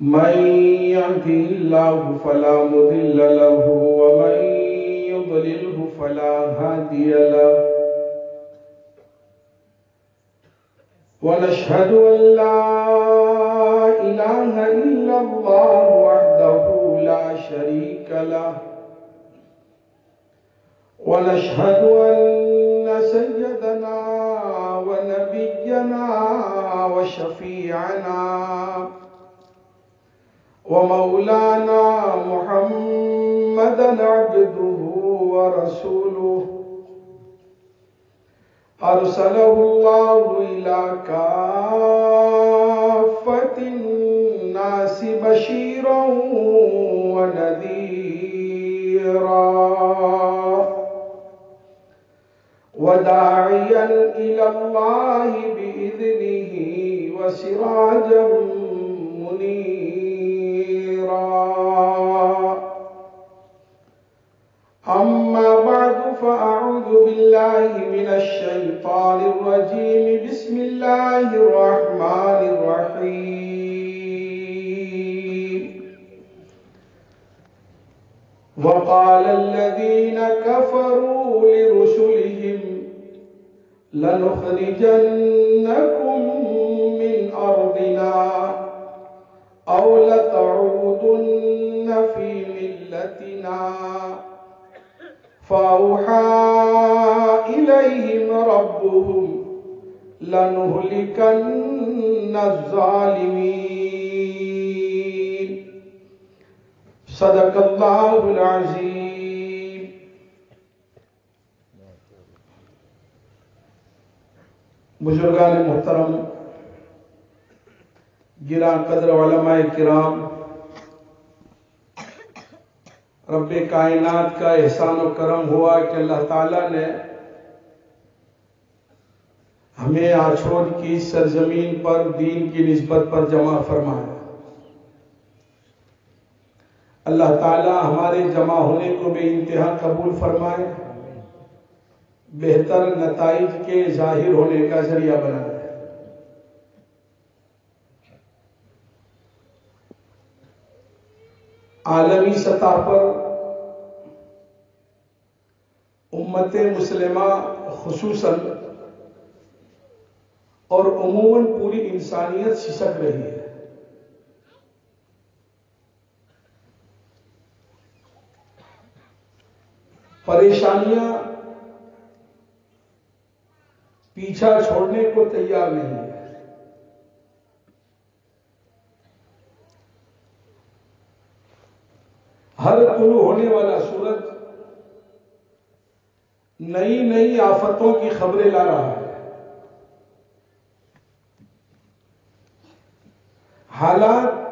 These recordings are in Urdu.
من يهده الله فلا مضل له ومن يضلله فلا هادي له. ونشهد أن لا إله إلا الله وحده لا شريك له. ونشهد أن سيدنا ونبينا وشفيعنا ومولانا محمدا عبده ورسوله. أرسله الله إلى كافة الناس بشيرا ونذيرا. وداعيا إلى الله بإذنه وسراجا منيرا. أما بعد فأعوذ بالله من الشيطان الرجيم. بسم الله الرحمن الرحيم. وقال الذين كفروا لرسلهم لنخرجنكم من أرضنا. أو لتعودن في ملتنا فأوحى إليهم ربهم لنهلكن الظالمين. صدق الله العظيم. بزرگان محترم گران قدر علماء کرام، رب کائنات کا احسان و کرم ہوا کہ اللہ تعالیٰ نے ہمیں آچھوڑ کی سرزمین پر، دین کی نسبت پر جمع فرمایا۔ اللہ تعالیٰ ہمارے جمع ہونے کو بے انتہا قبول فرمائے، بہتر نتائج کے ظاہر ہونے کا ذریعہ بنائے۔ عالمی سطح پر امت مسلمہ خصوصاً اور عموماً پوری انسانیت سسک رہی ہے۔ پریشانیاں پیچھا چھوڑنے کو تیار نہیں ہے۔ ہر طلوع ہونے والا سورج نئی نئی آفتوں کی خبریں لا رہا ہے۔ حالات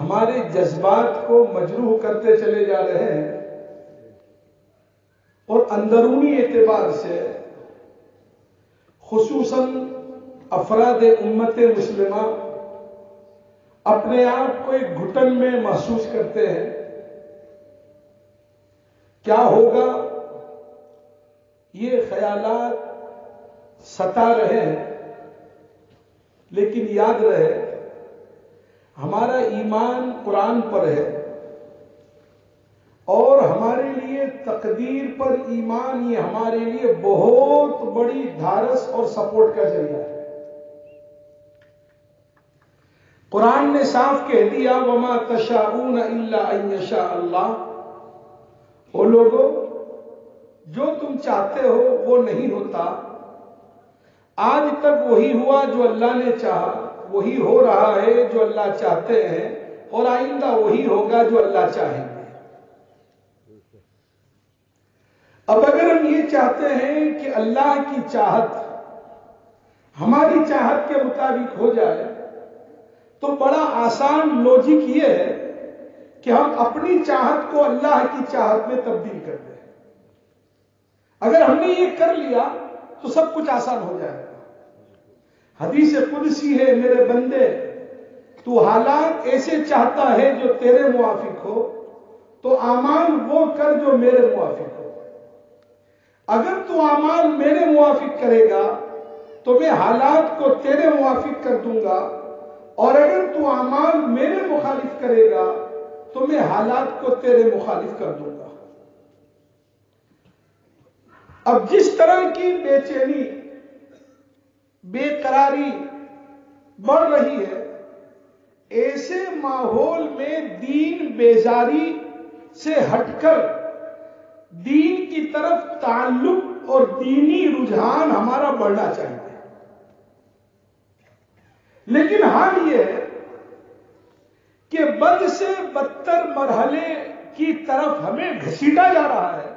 ہمارے جذبات کو مجروح کرتے چلے جا رہے ہیں اور اندرونی اعتبار سے خصوصاً افراد امت مسلمہ اپنے آپ کو ایک گھٹن میں محسوس کرتے ہیں۔ کیا ہوگا؟ یہ خیالات ستا رہے ہیں۔ لیکن یاد رہے، ہمارا ایمان قرآن پر ہے۔ اور ہمارے لیے تقدیر پر ایمان یہ ہمارے لیے بہت بڑی دھارس اور سپورٹ کا ذریعہ ہے۔ قرآن نے صاف کہہ دیا، وما تشاؤون الا ان یشاء اللہ وہ لوگوں جو تم چاہتے ہو وہ نہیں ہوتا۔ آج تک وہی ہوا جو اللہ نے چاہا، وہی ہو رہا ہے جو اللہ چاہتے ہیں، اور آئندہ وہی ہوگا جو اللہ چاہیں گے۔ اب اگر ہم یہ چاہتے ہیں کہ اللہ کی چاہت، ہماری چاہت کے مطابق ہو جائے تو بڑا آسان لوجک یہ ہے کہ ہم اپنی چاہت کو اللہ کی چاہت میں تبدیل کر دیں۔ اگر ہم نے یہ کر لیا تو سب کچھ آسان ہو جائے گا۔ حدیث قدسی ہے، میرے بندے، تو حالات ایسے چاہتا ہے جو تیرے موافق ہو، تو امان وہ کر جو میرے موافق ہو۔ اگر تو امان میرے موافق کرے گا، تو میں حالات کو تیرے موافق کر دوں گا اور اگر تو اعمال میرے مخالف کرے گا، تو میں حالات کو تیرے مخالف کر دوں گا۔ اب جس طرح کی بے چینی، بے قراری بڑھ رہی ہے، ایسے ماحول میں دین بیزاری سے ہٹ کر دین کی طرف تعلق اور دینی رجحان ہمارا بڑھنا چاہیے۔ لیکن حال یہ ہے کہ بد سے بدتر مرحلے کی طرف ہمیں گھسیٹا جا رہا ہے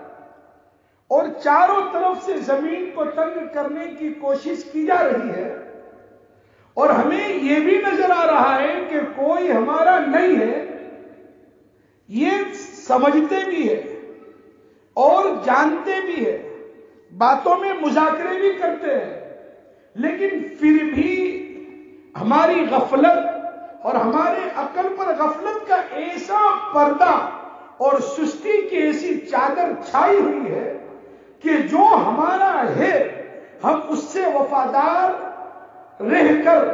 اور چاروں طرف سے زمین کو تنگ کرنے کی کوشش کی جا رہی ہے اور ہمیں یہ بھی نظر آ رہا ہے کہ کوئی ہمارا نہیں ہے، یہ سمجھتے بھی ہے اور جانتے بھی ہے، باتوں میں مذاکرے بھی کرتے ہیں، لیکن پھر بھی ہماری غفلت اور ہمارے عقل پر غفلت کا ایسا پردہ اور سستی کی ایسی چادر چھائی ہوئی ہے کہ جو ہمارا ہے، ہم اس سے وفادار رہ کر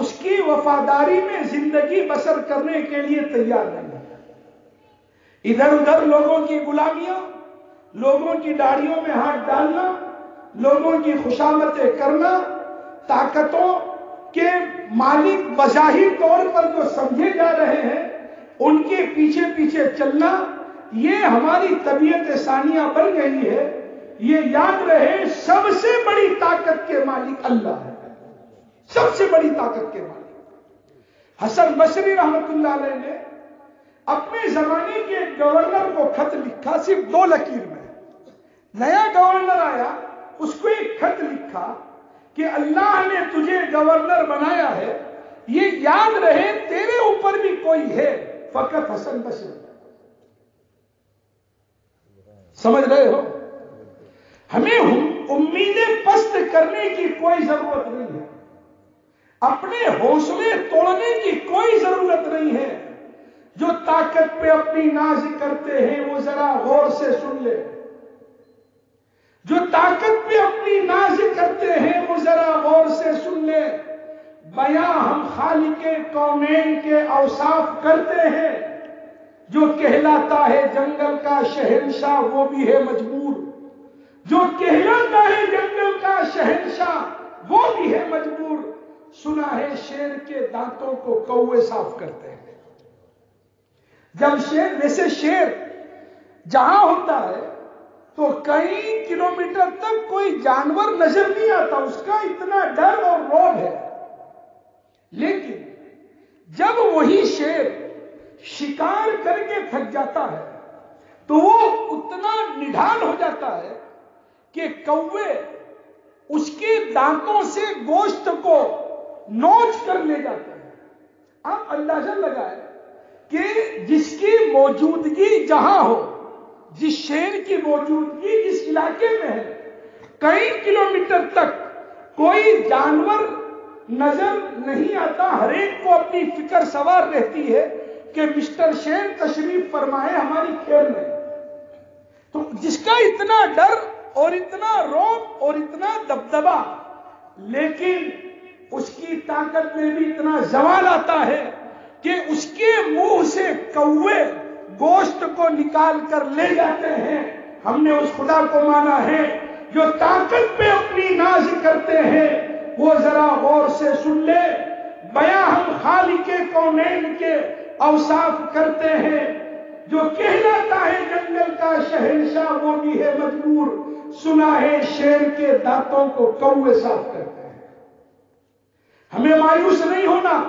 اس کی وفاداری میں زندگی بسر کرنے کے لیے تیار نہیں ادھر ادھر لوگوں کی غلامیاں، لوگوں کی داڑیوں میں ہاتھ ڈالنا، لوگوں کی خوشامتیں کرنا، طاقتوں کے مالک بظاہر طور پر جو سمجھے جا رہے ہیں، ان کے پیچھے پیچھے چلنا، یہ ہماری طبیعت ثانیہ بن گئی ہے۔ یہ یاد رہے، سب سے بڑی طاقت کے مالک اللہ ہے۔ سب سے بڑی طاقت کے مالک۔ حسن بصری رحمت اللہ علیہ نے اپنے زمانے کے گورنر کو خط لکھا، صرف دو لکیر میں۔ نیا گورنر آیا، اس کو ایک خط لکھا۔ کہ اللہ نے تجھے گورنر بنایا ہے، یہ یاد رہے تیرے اوپر بھی کوئی ہے۔ فقط حسن بشر۔ سمجھ رہے ہو؟ ہمیں امیدیں پست کرنے کی کوئی ضرورت نہیں ہے۔ اپنے حوصلے توڑنے کی کوئی ضرورت نہیں ہے۔ جو طاقت پہ اپنی ناز کرتے ہیں، وہ ذرا غور سے سن لے۔ جو طاقت پہ اپنی ناز کرتے ہیں، وہ ذرا غور سے سن لے بیاں ہم خالق کونین کے اوصاف کرتے ہیں۔ جو کہلاتا ہے جنگل کا شہنشاہ، وہ بھی ہے مجبور۔ جو کہلاتا ہے جنگل کا شہنشاہ، وہ بھی ہے مجبور۔ سنا ہے شیر کے دانتوں کو کوے صاف کرتے ہیں۔ جب شیر، ویسے شیر جہاں ہوتا ہے تو کئی کلومیٹر تک کوئی جانور نظر نہیں آتا، اس کا اتنا ڈر اور روب ہے۔ لیکن جب وہی شیر شکار کر کے تھک جاتا ہے، تو وہ اتنا نڈھال ہو جاتا ہے کہ کوے اس کے دانتوں سے گوشت کو نوچ کر لے جاتے ہیں آپ اندازہ لگائے کہ جس کی موجودگی جہاں ہو جس شیر کی موجودگی جس علاقے میں ہے، کئی کلومیٹر تک کوئی جانور نظر نہیں آتا، ہر ایک کو اپنی فکر سوار رہتی ہے کہ مسٹر شیر تشریف فرمائے ہماری کھیل میں۔ تو جس کا اتنا ڈر اور اتنا روب اور اتنا دبدبا لیکن اس کی طاقت میں بھی اتنا زوال آتا ہے کہ اس کے منہ سے کوے گوشت کو نکال کر لے جاتے ہیں۔ ہم نے اس خدا کو مانا ہے جو طاقت پہ اپنی ناز کرتے ہیں۔ وہ ذرا غور سے سن لے۔ بیاں ہم خالی کے کونین کے اوصاف کرتے ہیں۔ جو کہلاتا ہے جنگل کا شہنشاہ وہ بھی ہے مجبور۔ سنا ہے شیر کے دانتوں کو کوے صاف کرتے ہیں۔ ہمیں مایوس نہیں ہونا۔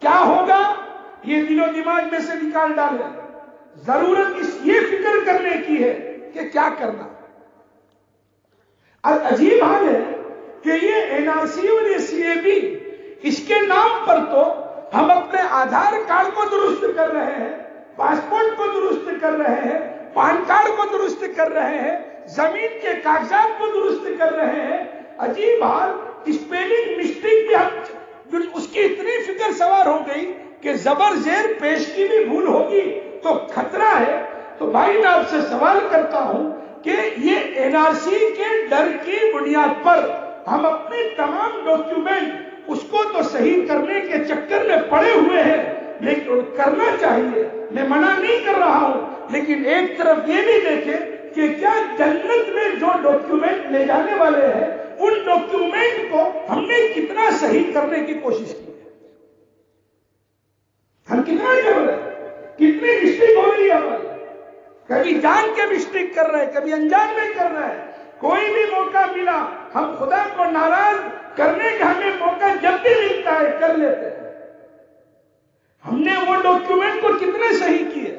کیا ہوگا؟ یہ دل و دماغ میں سے نکال ڈالے۔ ضرورت اس یہ فکر کرنے کی ہے کہ کیا کرنا۔ عجیب حال ہے کہ یہ این آر سی اور یہ سی اے بی اس کے نام پر تو ہم اپنے آدھار کارڈ کو درست کر رہے ہیں، پاسپورٹ کو درست کر رہے ہیں، پان کارڈ کو درست کر رہے ہیں، زمین کے کاغذات کو درست کر رہے ہیں۔ عجیب حال، اسپیلنگ مسٹیک بھی ہم اس کی اتنی فکر سوار ہو گئی کہ زبر زیر پیش کی بھی بھول ہوگی تو خطرہ ہے تو بھائی میں آپ سے سوال کرتا ہوں کہ یہ این آر سی کے ڈر کی بنیاد پر ہم اپنے تمام ڈاکیومنٹ اس کو تو صحیح کرنے کے چکر میں پڑے ہوئے ہیں، لیکن کرنا چاہیے۔ میں منع نہیں کر رہا ہوں، لیکن ایک طرف یہ بھی دیکھیں کہ کیا جنت میں جو ڈاکیومنٹ لے جانے والے ہیں، ان ڈاکیومنٹ کو ہم نے کتنا صحیح کرنے کی کوشش کی؟ ہم کتنا کر رہے ہیں؟ کتنی مسٹیک ہو رہی ہے ہماری کبھی جان کے مسٹیک کر رہے ہیں، کبھی انجان میں کر رہے ہیں۔ کوئی بھی موقع ملا، ہم خدا کو ناراض کرنے کا ہمیں موقع جب بھی ملتا ہے، کر لیتے ہیں۔ ہم نے وہ ڈاکیومنٹ کو کتنے صحیح کیے؟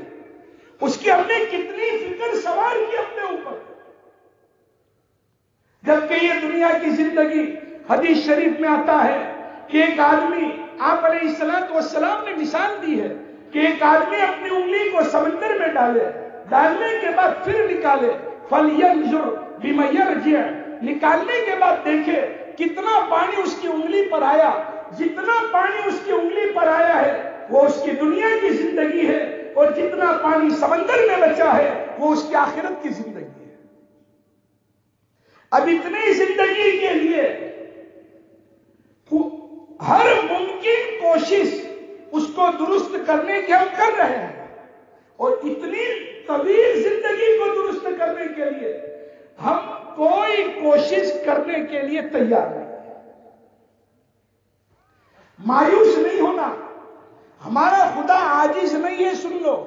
اس کی ہم نے کتنی فکر سوار کی اپنے اوپر؟ جبکہ یہ دنیا کی زندگی حدیث شریف میں آتا ہے کہ ایک آدمی آپ علیہ السلام والسلام نے مثال دی ہے کہ ایک آدمی اپنی انگلی کو سمندر میں ڈالے، ڈالنے کے بعد پھر نکالے فل بیمیر نکالنے کے بعد دیکھے کتنا پانی اس کی انگلی پر آیا، جتنا پانی اس کی انگلی پر آیا ہے، وہ اس کی دنیا کی زندگی ہے اور جتنا پانی سمندر میں بچا ہے، وہ اس کی آخرت کی زندگی ہے۔ اب اتنی زندگی کے لیے ہر ممکن کوشش اس کو درست کرنے کی ہم کر رہے ہیں۔ اور اتنی طویل زندگی کو درست کرنے کے لیے ہم کوئی کوشش کرنے کے لیے تیار نہیں مایوس نہیں ہونا۔ ہمارا خدا آجیز نہیں ہے، سن لو۔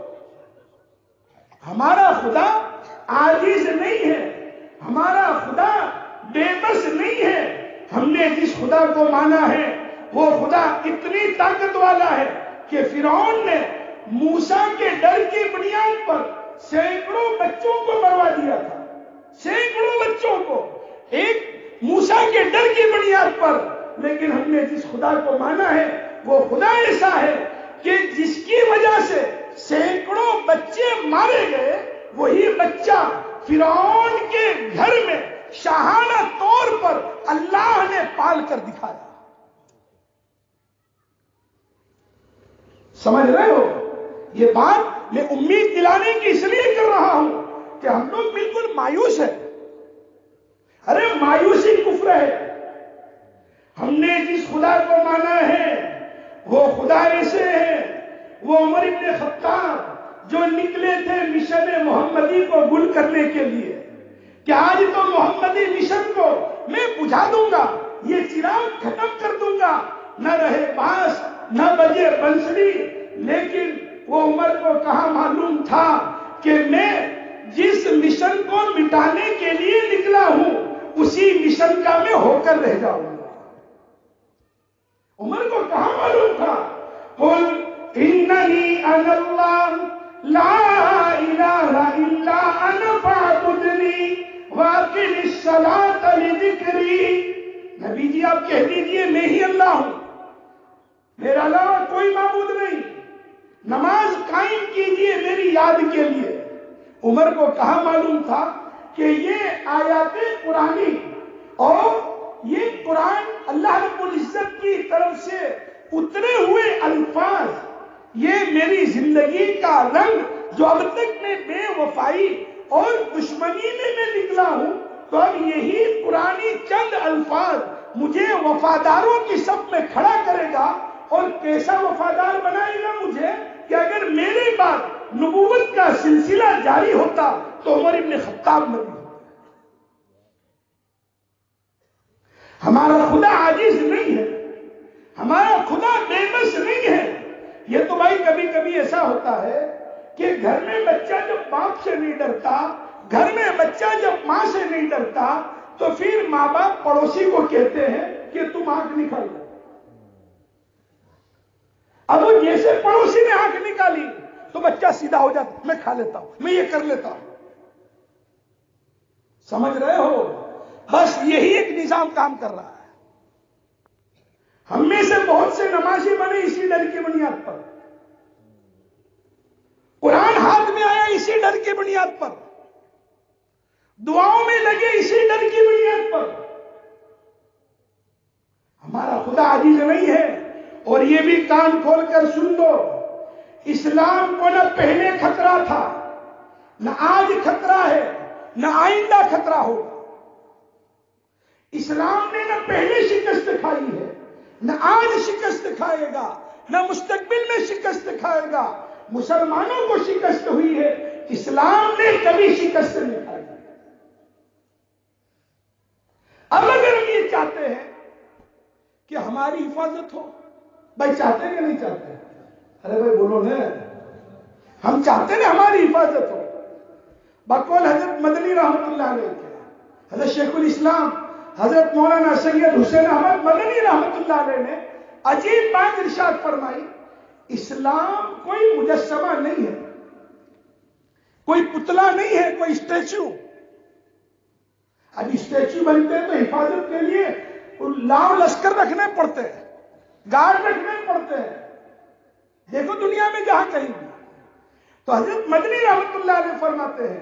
ہمارا خدا آجیز نہیں ہے۔ ہمارا خدا بے بس نہیں ہے۔ ہم نے جس خدا کو مانا ہے وہ خدا اتنی طاقت والا ہے کہ فرعون نے موسا کے ڈر کی بنیاد پر سینکڑوں بچوں کو مروا دیا تھا۔ سینکڑوں بچوں کو۔ ایک موسا کے ڈر کی بنیاد پر۔ لیکن ہم نے جس خدا کو مانا ہے، وہ خدا ایسا ہے کہ جس کی وجہ سے سینکڑوں بچے مارے گئے، وہی بچہ فرعون کے گھر میں شاہانہ طور پر اللہ نے پال کر دکھایا۔ سمجھ رہے ہو؟ یہ بات میں امید دلانے کی اس لیے کر رہا ہوں کہ ہم لوگ بالکل مایوس ہیں۔ ارے مایوسی کفر ہے۔ ہم نے جس خدا کو مانا ہے، وہ خدا ایسے ہیں وہ عمر ابن خطاب جو نکلے تھے مشن محمدی کو گل کرنے کے لیے۔ کہ آج تو محمدی مشن کو میں بجھا دوں گا؟ یہ چراغ ختم کر دوں گا۔ نہ رہے پاس نہ بجے بنسری لیکن وہ عمر کو کہا معلوم تھا کہ میں جس مشن کو مٹانے کے لیے نکلا ہوں، اسی مشن کا میں ہو کر رہ جاؤں گا۔ عمر کو کہاں معلوم تھا؟ قل اننی ان اللہ، لا الہ الا انا فاعبدنی واقم الصلاة لذکری۔ نبی جی آپ کہہ دیجیے، میں ہی اللہ ہوں۔ میرا علاوہ کوئی معبود نہیں۔ نماز قائم کیجیے میری یاد کے لیے۔ عمر کو کہاں معلوم تھا کہ یہ آیات قرآنی اور یہ قرآن اللہ رب العزت کی طرف سے اترے ہوئے الفاظ، یہ میری زندگی کا رنگ جو اب تک میں بے وفائی اور دشمنی میں میں نکلا ہوں، تو اب یہی پرانی چند الفاظ مجھے وفاداروں کی سب میں کھڑا کرے گا۔ اور کیسا وفادار بنائے گا مجھے کہ اگر میرے بعد نبوت کا سلسلہ جاری ہوتا تو عمر ابن خطاب نبی ہمارا خدا عاجز نہیں ہے۔ ہمارا خدا بے بس نہیں ہے۔ یہ تو بھائی کبھی کبھی ایسا ہوتا ہے کہ گھر میں بچہ جب باپ سے نہیں ڈرتا، گھر میں بچہ جب ماں سے نہیں ڈرتا، تو پھر ماں باپ پڑوسی کو کہتے ہیں کہ تم آنکھ نکال دو اب وہ جیسے پڑوسی نے آنکھ نکالی، تو بچہ سیدھا ہو جاتا، میں کھا لیتا ہوں، میں یہ کر لیتا ہوں۔ سمجھ رہے ہو؟ بس یہی ایک نظام کام کر رہا ہے۔ ہم میں سے بہت سے نمازی بنے اسی ڈر کی بنیاد پر۔ قرآن ہاتھ میں آیا اسی ڈر کی بنیاد پر۔ دعاؤں میں لگے اسی ڈر کی بنیاد پر۔ ہمارا خدا عزیز نہیں ہے۔ اور یہ بھی کان کھول کر سن لو، اسلام کو نہ پہلے خطرہ تھا، نہ آج خطرہ ہے، نہ آئندہ خطرہ ہوگا۔ اسلام نے نہ پہلے شکست کھائی ہے، نہ آج شکست کھائے گا، نہ مستقبل میں شکست کھائے گا۔ مسلمانوں کو شکست ہوئی ہے، اسلام نے کبھی شکست نہیں کھائی۔ اب اگر ہم یہ چاہتے ہیں کہ ہماری حفاظت ہو بھائی چاہتے کہ نہیں چاہتے ارے بھائی بولو نا۔ ہم چاہتے ہیں ہماری حفاظت ہو۔ بقول حضرت مدنی رحمت اللہ علیہ کے۔ حضرت شیخ الاسلام، حضرت مولانا سید حسین احمد مدنی رحمت اللہ علیہ نے عجیب بات ارشاد فرمائی۔ اسلام کوئی مجسمہ نہیں ہے۔ کوئی پتلا نہیں ہے، کوئی اسٹیچو۔ اب اسٹیچو بنتے ہیں تو حفاظت کے لیے لاؤ لشکر رکھنے پڑتے ہیں۔ گارڈ رکھنے پڑتے ہیں۔ دیکھو دنیا میں جہاں کہیں بھی۔ تو حضرت مدنی رحمت اللہ علیہ فرماتے ہیں،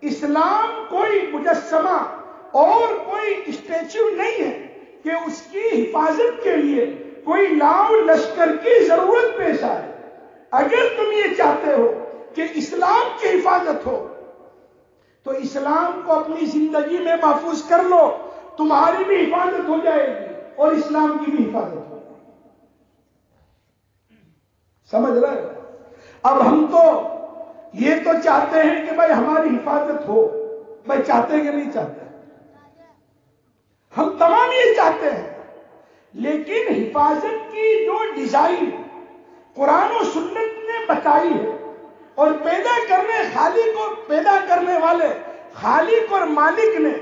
اسلام کوئی مجسمہ اور کوئی اسٹیچو نہیں ہے کہ اس کی حفاظت کے لیے کوئی لاؤ لشکر کی ضرورت پیش آئے۔ اگر تم یہ چاہتے ہو کہ اسلام کی حفاظت ہو، تو اسلام کو اپنی زندگی میں محفوظ کر لو۔ تمہاری بھی حفاظت ہو جائے گی اور اسلام کی بھی حفاظت ہو۔ سمجھ رہے اب ہم تو یہ تو چاہتے ہیں کہ بھائی ہماری حفاظت ہو۔ بھائی چاہتے کہ نہیں چاہتے؟ ہم تمام یہ چاہتے ہیں۔ لیکن حفاظت کی جو ڈیزائن قرآن و سنت نے بتائی ہے اور پیدا کرنے خالق کو پیدا کرنے والے خالق اور مالک نے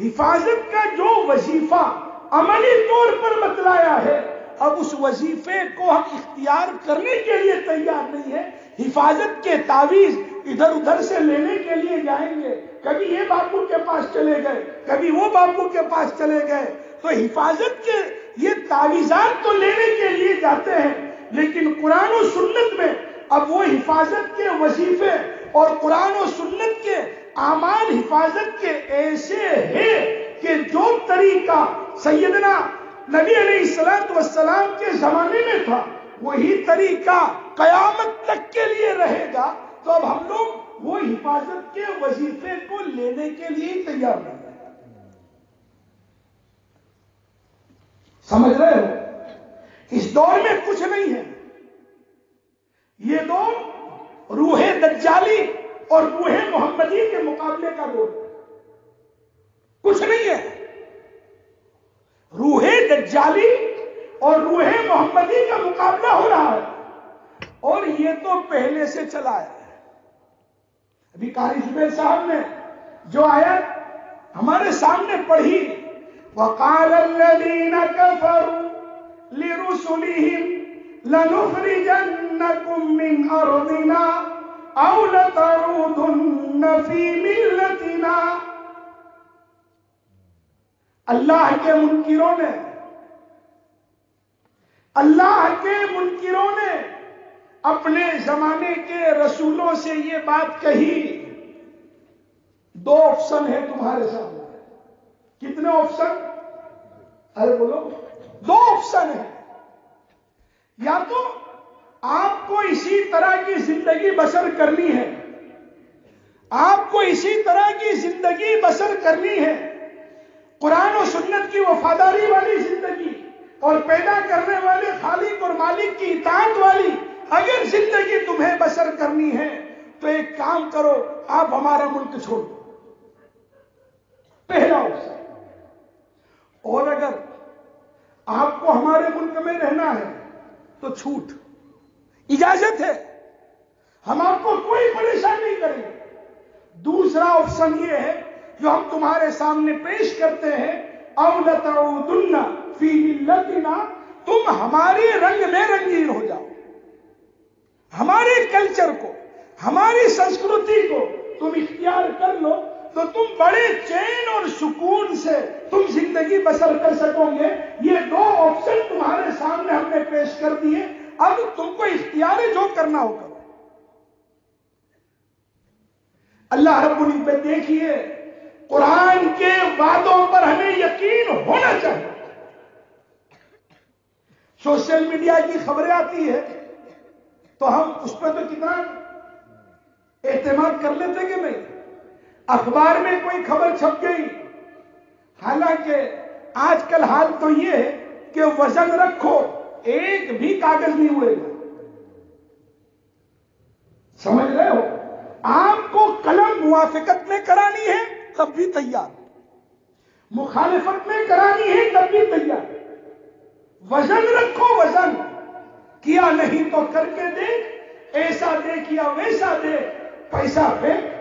حفاظت کا جو وظیفہ عملی طور پر بتلایا ہے اب اس وظیفے کو ہم اختیار کرنے کے لیے تیار نہیں ہے حفاظت کے تعویذ ادھر ادھر سے لینے کے لیے جائیں گے۔ کبھی یہ باپو کے پاس چلے گئے، کبھی وہ باپو کے پاس چلے گئے۔ تو حفاظت کے یہ تعویذات تو لینے کے لیے جاتے ہیں، لیکن قرآن و سنت میں اب وہ حفاظت کے وظیفے اور قرآن و سنت کے اعمال حفاظت کے ایسے ہیں کہ جو طریقہ سیدنا نبی علیہ السلام والسلام کے زمانے میں تھا۔ وہی طریقہ قیامت تک کے لیے رہے گا۔ تو اب ہم لوگ وہ حفاظت کے وظیفے کو لینے کے لیے تیار نہیں سمجھ رہے ہو؟ اس دور میں کچھ نہیں ہے۔ یہ دور روح دجالی اور روح محمدی کے مقابلے کا دور کچھ نہیں ہے۔ روح دجالی اور روح محمدی کا مقابلہ ہو رہا ہے۔ اور یہ تو پہلے سے چلا ہے۔ ابھی کاری زبیر صاحب نے جو آیت ہمارے سامنے پڑھی، وقال الذين كفروا لرسلهم لنخرجنكم من أرضنا أو لتعودن في ملتنا اللہ کے منکروں نے، اللہ کے منکروں نے اپنے زمانے کے رسولوں سے یہ بات کہی، دو آپشن ہے تمہارے سامنے۔ کتنے آپشن؟ ارے بولو۔ دو آپشن ہے یا تو آپ کو اسی طرح کی زندگی بسر کرنی ہے۔ آپ کو اسی طرح کی زندگی بسر کرنی ہے۔ قرآن و سنت کی وفاداری والی زندگی اور پیدا کرنے والے خالق اور مالک کی اطاعت والی اگر زندگی تمہیں بسر کرنی ہے، تو ایک کام کرو، آپ ہمارا ملک چھوڑ دو۔ پہلا آپشن اور اگر آپ کو ہمارے ملک میں رہنا ہے، تو چھوٹ۔ اجازت ہے۔ ہم آپ کو کوئی پریشان نہیں کریں گے۔ دوسرا آپشن یہ ہے جو ہم تمہارے سامنے پیش کرتے ہیں اولتنا فی ملتنا، تم ہمارے رنگ میں رنگین ہو جاؤ۔ ہمارے کلچر کو، ہماری سنسکرتی کو تم اختیار کر لو، تو تم بڑے چین اور سکون سے تم زندگی بسر کر سکو گے۔ یہ دو آپشن تمہارے سامنے ہم نے پیش کر دیے۔ اب تم کو اختیار جو کرنا ہوگا۔ اللہ رب العزت دیکھیے۔ قرآن کے وعدوں پر ہمیں یقین ہونا چاہیے۔ سوشل میڈیا کی خبریں آتی ہے تو ہم اس پہ تو کتنا اعتماد کر لیتے کہ نہیں؟ اخبار میں کوئی خبر چھپ گئی۔ حالانکہ آج کل حال تو یہ ہے کہ وزن رکھو، ایک بھی کاغذ نہیں ہوئے گا۔ سمجھ رہے ہو؟ آپ کو قلم موافقت میں کرانی ہے۔ تب بھی تیار۔ مخالفت میں کرانی ہے تب بھی تیار۔ وزن رکھو، وزن۔ کیا نہیں تو کر کے دے ایسا دے کیا ویسا دے پیسہ پھینک۔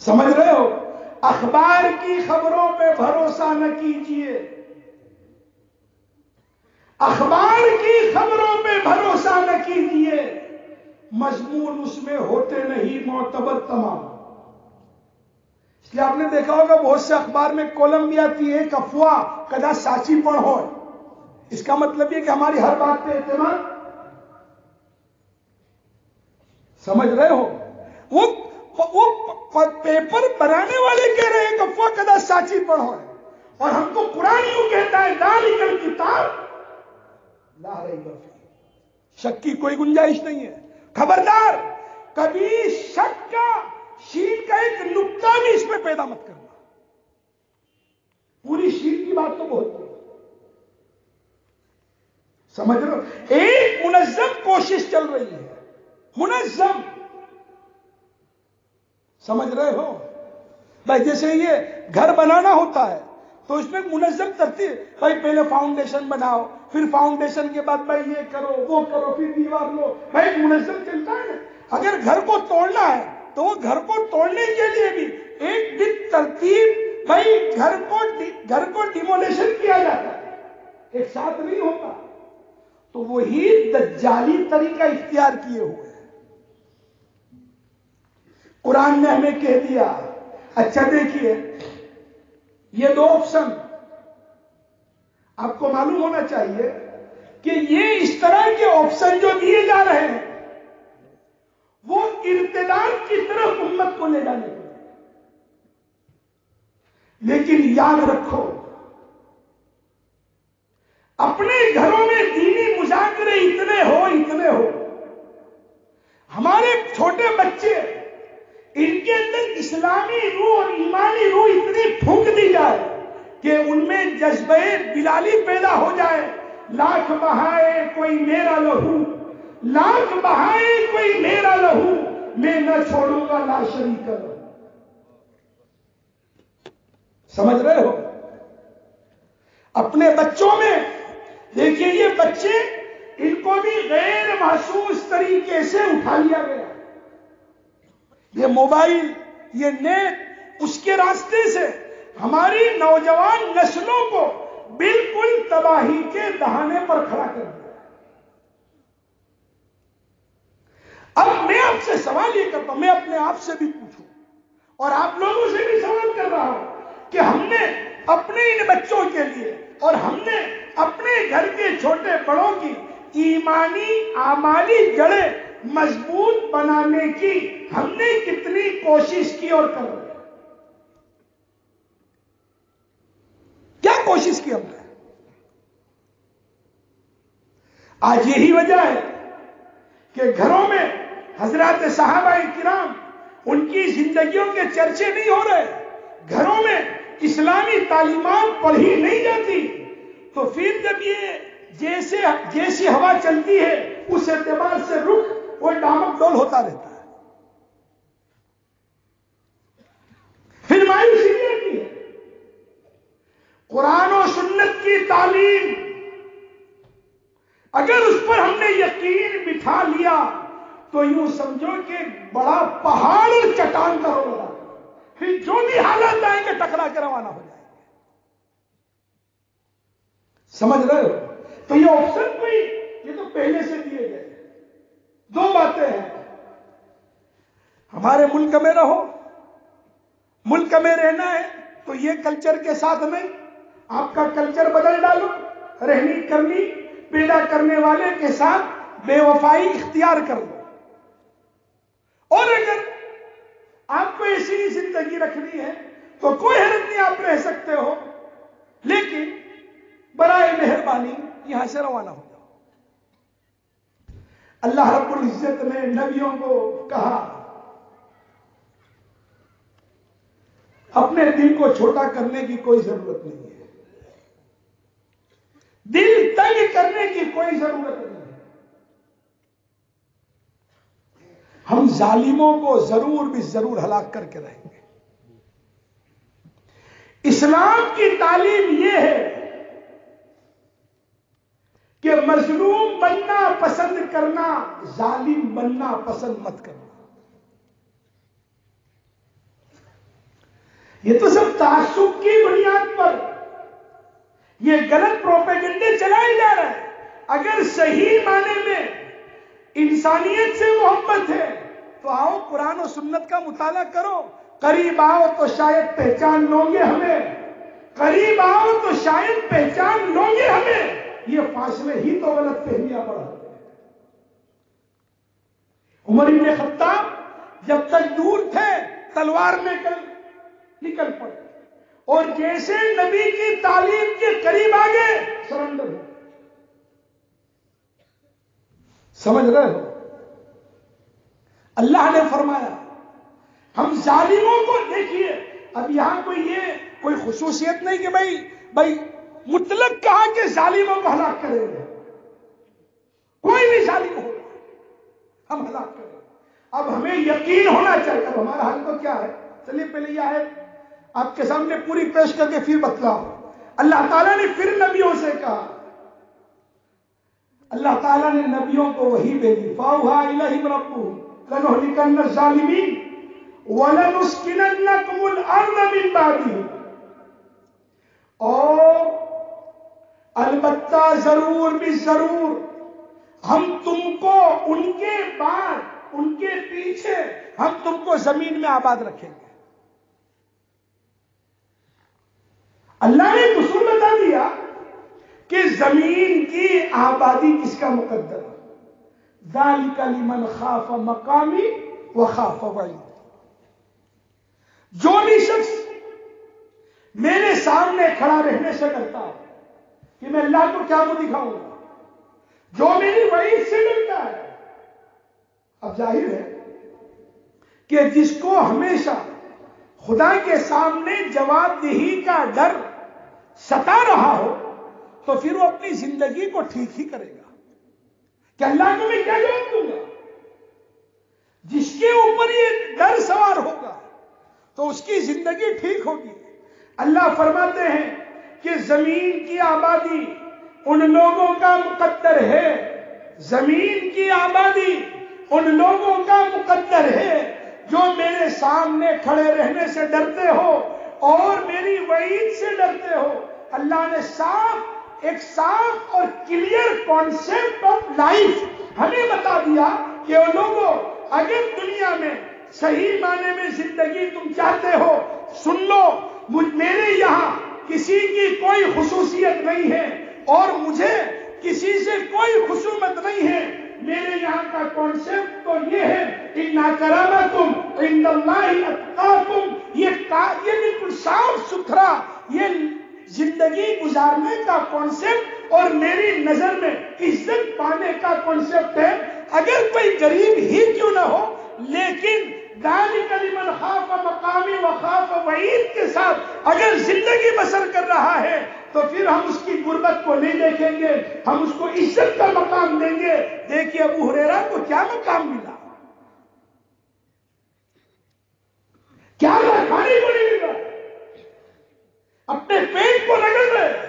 سمجھ رہے ہو؟ اخبار کی خبروں پہ بھروسہ نہ کیجیے اخبار کی خبروں پہ بھروسہ نہ کیجیے مضمون اس میں ہوتے نہیں، معتبر تمام۔ اس لیے آپ نے دیکھا ہوگا بہت سے اخبار میں کولم بھی آتی ہے افواہ کدا ساچی پڑھو اس کا مطلب یہ کہ ہماری ہر بات پہ اعتماد۔ سمجھ رہے ہو؟ وہ وہ پیپر بنانے والے کہہ رہے ہیں کہ افواہ کدا ساچی پڑھو اور ہم کو قرآن یوں کہتا ہے دال کر کتاب، لا رہی شک کی کوئی گنجائش نہیں ہے۔ خبردار! کبھی شک کا شیٹ کا ایک نقطہ بھی اس میں پیدا مت کرنا۔ پوری شیٹ کی بات تو بہت سمجھ رہے ہو؟ ایک منظم کوشش چل رہی ہے۔ منظم۔ سمجھ رہے ہو؟ بھائی، جیسے یہ گھر بنانا ہوتا ہے، تو اس میں منظم ترتیب۔ بھائی، پہلے فاؤنڈیشن بناؤ۔ پھر فاؤنڈیشن کے بعد بھائی یہ کرو، وہ کرو، پھر دیوار لو۔ بھائی، منظم چلتا ہے نا۔ اگر گھر کو توڑنا ہے تو وہ گھر کو توڑنے کے لیے بھی ایک دن ترتیب بھائی گھر کو گھر کو ڈیمولیشن کیا جاتا ہے۔ ایک ساتھ نہیں ہوتا۔ تو وہی دجالی طریقہ اختیار کیے ہوئے قرآن نے ہمیں کہہ دیا اچھا دیکھیے، یہ دو آپشن آپ کو معلوم ہونا چاہیے کہ یہ اس طرح کے آپشن جو دیے جا رہے ہیں، وہ ارتدار کی طرف امت کو لے جانے کے لیکن یاد رکھو، اپنے گھروں میں دینی مذاکرے اتنے ہو اتنے ہو۔ ہمارے چھوٹے بچے، ان کے اندر اسلامی روح اور ایمانی روح اتنی پھونک دی جائے۔ کہ ان میں جذبے بلالی پیدا ہو جائے۔ لاکھ بہائے کوئی میرا لہو۔ لاکھ بہائے کوئی میرا لہو۔ میں نہ چھوڑوں گا، لا شریک سمجھ رہے ہو؟ اپنے بچوں میں دیکھیے، یہ بچے ان کو بھی غیر محسوس طریقے سے اٹھا لیا گیا۔ یہ موبائل، یہ نیٹ، اس کے راستے سے ہماری نوجوان نسلوں کو بالکل تباہی کے دہانے پر کھڑا کر دیا۔ اب میں آپ سے سوال یہ کرتا ہوں، میں اپنے آپ سے بھی پوچھوں اور آپ لوگوں سے بھی سوال کر رہا ہوں کہ ہم نے اپنے ان بچوں کے لیے اور ہم نے اپنے گھر کے چھوٹے بڑوں کی ایمانی آمالی جڑیں مضبوط بنانے کی ہم نے کتنی کوشش کی اور کر رہے کیا کوشش کی ہم نے۔ آج یہی وجہ ہے کہ گھروں میں حضرات صحابہ کرام ان کی زندگیوں کے چرچے نہیں ہو رہے، گھروں میں اسلامی تعلیمات پڑھی نہیں جاتی۔ تو پھر جب یہ جیسے جیسی ہوا چلتی ہے، اس اعتبار سے رخ وہ ڈامک ڈول ہوتا رہتا ہے۔ پھر مایوسی قرآن و سنت کی تعلیم۔ اگر اس پر ہم نے یقین بٹھا لیا، تو یوں سمجھو کہ بڑا پہاڑ اور چٹان کا ہوگا پھر جو بھی حالات آئیں گے، ٹکرا کے روانہ ہو جائیں گے۔ سمجھ رہے ہو؟ تو یہ آپشن کوئی، یہ تو پہلے سے دیے گئے۔ دو باتیں ہیں۔ ہمارے ملک میں رہو۔ ملک میں رہنا ہے، تو یہ کلچر کے ساتھ نہیں آپ کا کلچر بدل ڈالو، رہنی کرنی، پیدا کرنے والے کے ساتھ بے وفائی اختیار کر لو۔ اور اگر آپ کو ایسی ہی زندگی رکھنی ہے تو کوئی حیرت نہیں، آپ رہ سکتے ہو۔ لیکن برائے مہربانی یہاں سے روانہ ہو جاؤ۔ اللہ رب العزت نے نبیوں کو کہا، اپنے دل کو چھوٹا کرنے کی کوئی ضرورت نہیں ہے۔ دل تنگ کرنے کی کوئی ضرورت نہیں ہے۔ ہم ظالموں کو ضرور بھی ضرور ہلاک کر کے رہیں گے۔ اسلام کی تعلیم یہ ہے کہ مظلوم بننا پسند کرنا، ظالم بننا پسند مت کرنا۔ یہ تو سب تعصب کی بنیاد پر یہ غلط پروپیگنڈے چلائے جا رہے ہیں اگر صحیح معنی میں انسانیت سے محبت ہے، تو آؤ قرآن و سنت کا مطالعہ کرو۔ قریب آؤ تو شاید پہچان لو گے ہمیں۔ قریب آؤ تو شاید پہچان لو گے ہمیں۔ یہ فاصلے ہی تو غلط فہمیاں بڑھاتے ہیں۔ عمر ابن خطاب جب تک دور تھے، تلوار میں کل نکل پڑے۔ اور جیسے نبی کی تعلیم کے قریب آ گئے سرنڈر ہو۔ سمجھ رہے ہو؟ اللہ نے فرمایا، ہم ظالموں کو دیکھیے۔ اب یہاں کوئی یہ، کوئی خصوصیت نہیں کہ بھائی بھائی مطلق کہا کہ ظالموں کو ہلاک کریں گے۔ کوئی بھی ظالم ہو، ہم ہلاک کریں گے۔ اب ہمیں یقین ہونا چاہیے۔ اب ہمارا حل تو کیا ہے؟ چلیے، پہلے یہ ہے آپ کے سامنے پوری پیش کر کے پھر بتلاؤ۔ اللہ تعالیٰ نے پھر نبیوں سے کہا۔ اللہ تعالیٰ نے نبیوں کو وہی بھیجی۔ فاؤہا الہی ربو لنہلکن الارض من بعدی اور البتہ ضرور بھی ضرور، ہم تم کو ان کے بعد، ان کے پیچھے ہم تم کو زمین میں آباد رکھیں گے۔ اللہ نے اصول بتا دیا کہ زمین کی آبادی کس کا مقدر ذالک لمن خاف مقامی و خاف وعید۔ جو بھی شخص میرے سامنے کھڑا رہنے سے ڈرتا ہے کہ میں اللہ کو کیا وہ دکھاؤں گا؟ جو میری وعید سے ڈرتا ہے۔ اب ظاہر ہے کہ جس کو ہمیشہ خدا کے سامنے جواب دہی کا ڈر ستا رہا ہو تو پھر وہ اپنی زندگی کو ٹھیک ہی کرے گا۔ کہ اللہ کو میں کیا جواب دوں گا؟ جس کے اوپر یہ ڈر سوار ہوگا تو اس کی زندگی ٹھیک ہوگی۔ اللہ فرماتے ہیں کہ زمین کی آبادی ان لوگوں کا مقدر ہے۔ زمین کی آبادی ان لوگوں کا مقدر ہے جو میرے سامنے کھڑے رہنے سے ڈرتے ہو اور میری وعید سے ڈرتے ہو۔ اللہ نے صاف، ایک صاف اور کلیئر کانسیپٹ آف لائف ہمیں بتا دیا کہ وہ لوگوں اگر دنیا میں صحیح معنی میں زندگی تم چاہتے ہو، سن لو میرے یہاں کسی کی کوئی خصوصیت نہیں ہے اور مجھے کسی سے کوئی خصومت نہیں ہے۔ میرے یہاں کا کانسیپٹ تو یہ ہے ان ناکرامہ تم ان تم یہ بالکل صاف ستھرا، یہ زندگی گزارنے کا کانسیپٹ اور میری نظر میں عزت پانے کا کانسیپٹ ہے۔ اگر کوئی غریب ہی کیوں نہ ہو، لیکن دانی کلیمن مقامی و وعید کے ساتھ اگر زندگی بسر کر رہا ہے، تو پھر ہم اس کی غربت کو نہیں دیکھیں گے۔ ہم اس کو عزت کا مقام دیں گے۔ دیکھیے ابو ہریرا کو کیا مقام ملا؟ کیا کھانے کو نہیں ملا اپنے پیٹ کو رگڑ رہے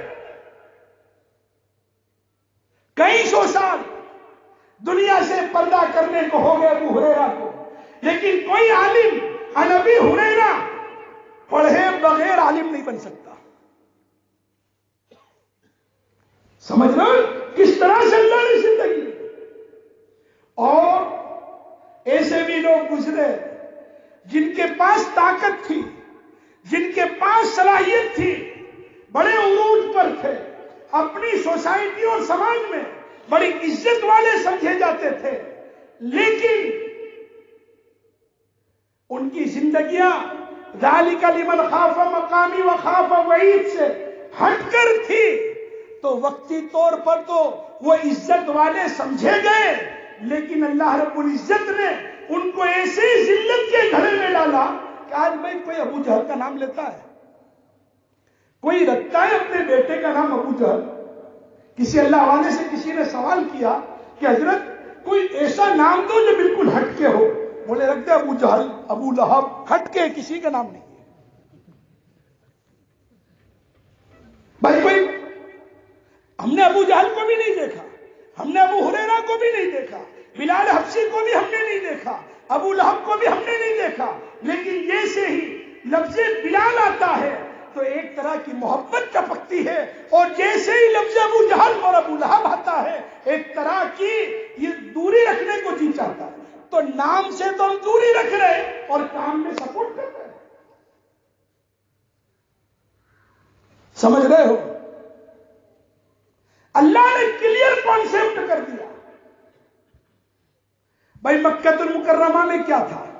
کئی سو سال دنیا سے پردہ کرنے کو ہو گئے ابو ہریرا کو۔ لیکن کوئی عالم انبی ہریرا پڑھے بغیر عالم نہیں بن سکتا۔ سمجھ رہے کس طرح سے اللہ نے زندگی اور ایسے بھی لوگ گزرے جن کے پاس طاقت تھی۔ جن کے پاس صلاحیت تھی، بڑے عروج پر تھے، اپنی سوسائٹی اور سماج میں بڑی عزت والے سمجھے جاتے تھے۔ لیکن ان کی زندگیاں ذالک لمن خاف مقامی و خاف وعید سے ہٹ کر تھی۔ تو وقتی طور پر تو وہ عزت والے سمجھے گئے، لیکن اللہ رب العزت نے ان کو ایسے ذلت کے گھرے میں ڈالا کہ آج بھائی کوئی ابو جہل کا نام لیتا ہے؟ کوئی رکھتا ہے اپنے بیٹے کا نام ابو جہل؟ کسی اللہ والے سے کسی نے سوال کیا کہ حضرت کوئی ایسا نام دو جو بالکل ہٹ کے ہو؟ بولے رکھتے ابو جہل، ابو لہب، ہٹ کے کسی کا نام نہیں بھائی، کوئی، ہم نے ابو جہل کو بھی نہیں دیکھا، ہم نے ابو ہریرا کو بھی نہیں دیکھا، بلال حفصی کو بھی ہم نے نہیں دیکھا، ابو لہب کو بھی ہم نے نہیں دیکھا۔ لیکن جیسے ہی لفظ بلال آتا ہے، تو ایک طرح کی محبت ٹپکتی ہے اور جیسے ہی لفظ ابو جہل اور ابو لہب آتا ہے، ایک طرح کی یہ دوری رکھنے کو جی چاہتا ہے۔ تو نام سے تو ہم دوری رکھ رہے اور کام میں سپورٹ کر رہے سمجھ رہے ہو؟ اللہ نے کلیئر کانسیپٹ کر دیا۔ بھائی مکہ المکرمہ میں کیا تھا؟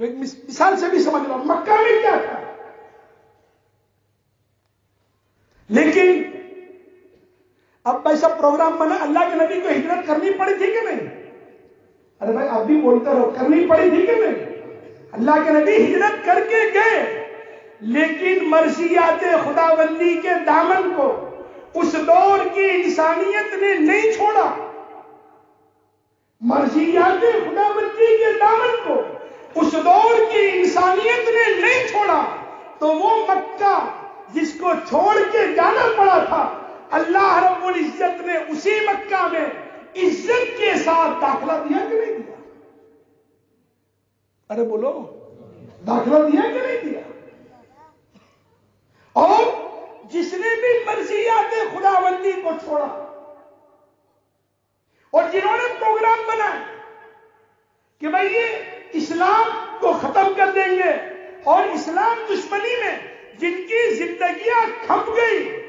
ایک مثال سے بھی سمجھ رہا مکہ میں کیا تھا؟ لیکن اب ایسا پروگرام بنا، اللہ کے نبی کو ہجرت کرنی پڑی تھی کہ نہیں؟ ارے بھائی اب بھی بولتے رہو، کرنی پڑی تھی کہ نہیں؟ اللہ کے نبی ہجرت کر کے گئے، لیکن مرضیات خدا بندی کے دامن کو اس دور کی انسانیت نے نہیں چھوڑا۔ مرضیات خدا بندی کے دامن کو اس دور کی انسانیت نے نہیں چھوڑا، تو وہ مکہ جس کو چھوڑ کے جانا پڑا تھا، اللہ رب العزت نے اسی مکہ میں عزت کے ساتھ داخلہ دیا کہ نہیں دیا؟ ارے بولو، داخلہ دیا کہ نہیں دیا؟ اور جس نے بھی مرضیات خدا بندی کو چھوڑا اور جنہوں نے پروگرام بنایا کہ بھائی یہ اسلام کو ختم کر دیں گے اور اسلام دشمنی میں جن کی زندگیاں کھپ گئی۔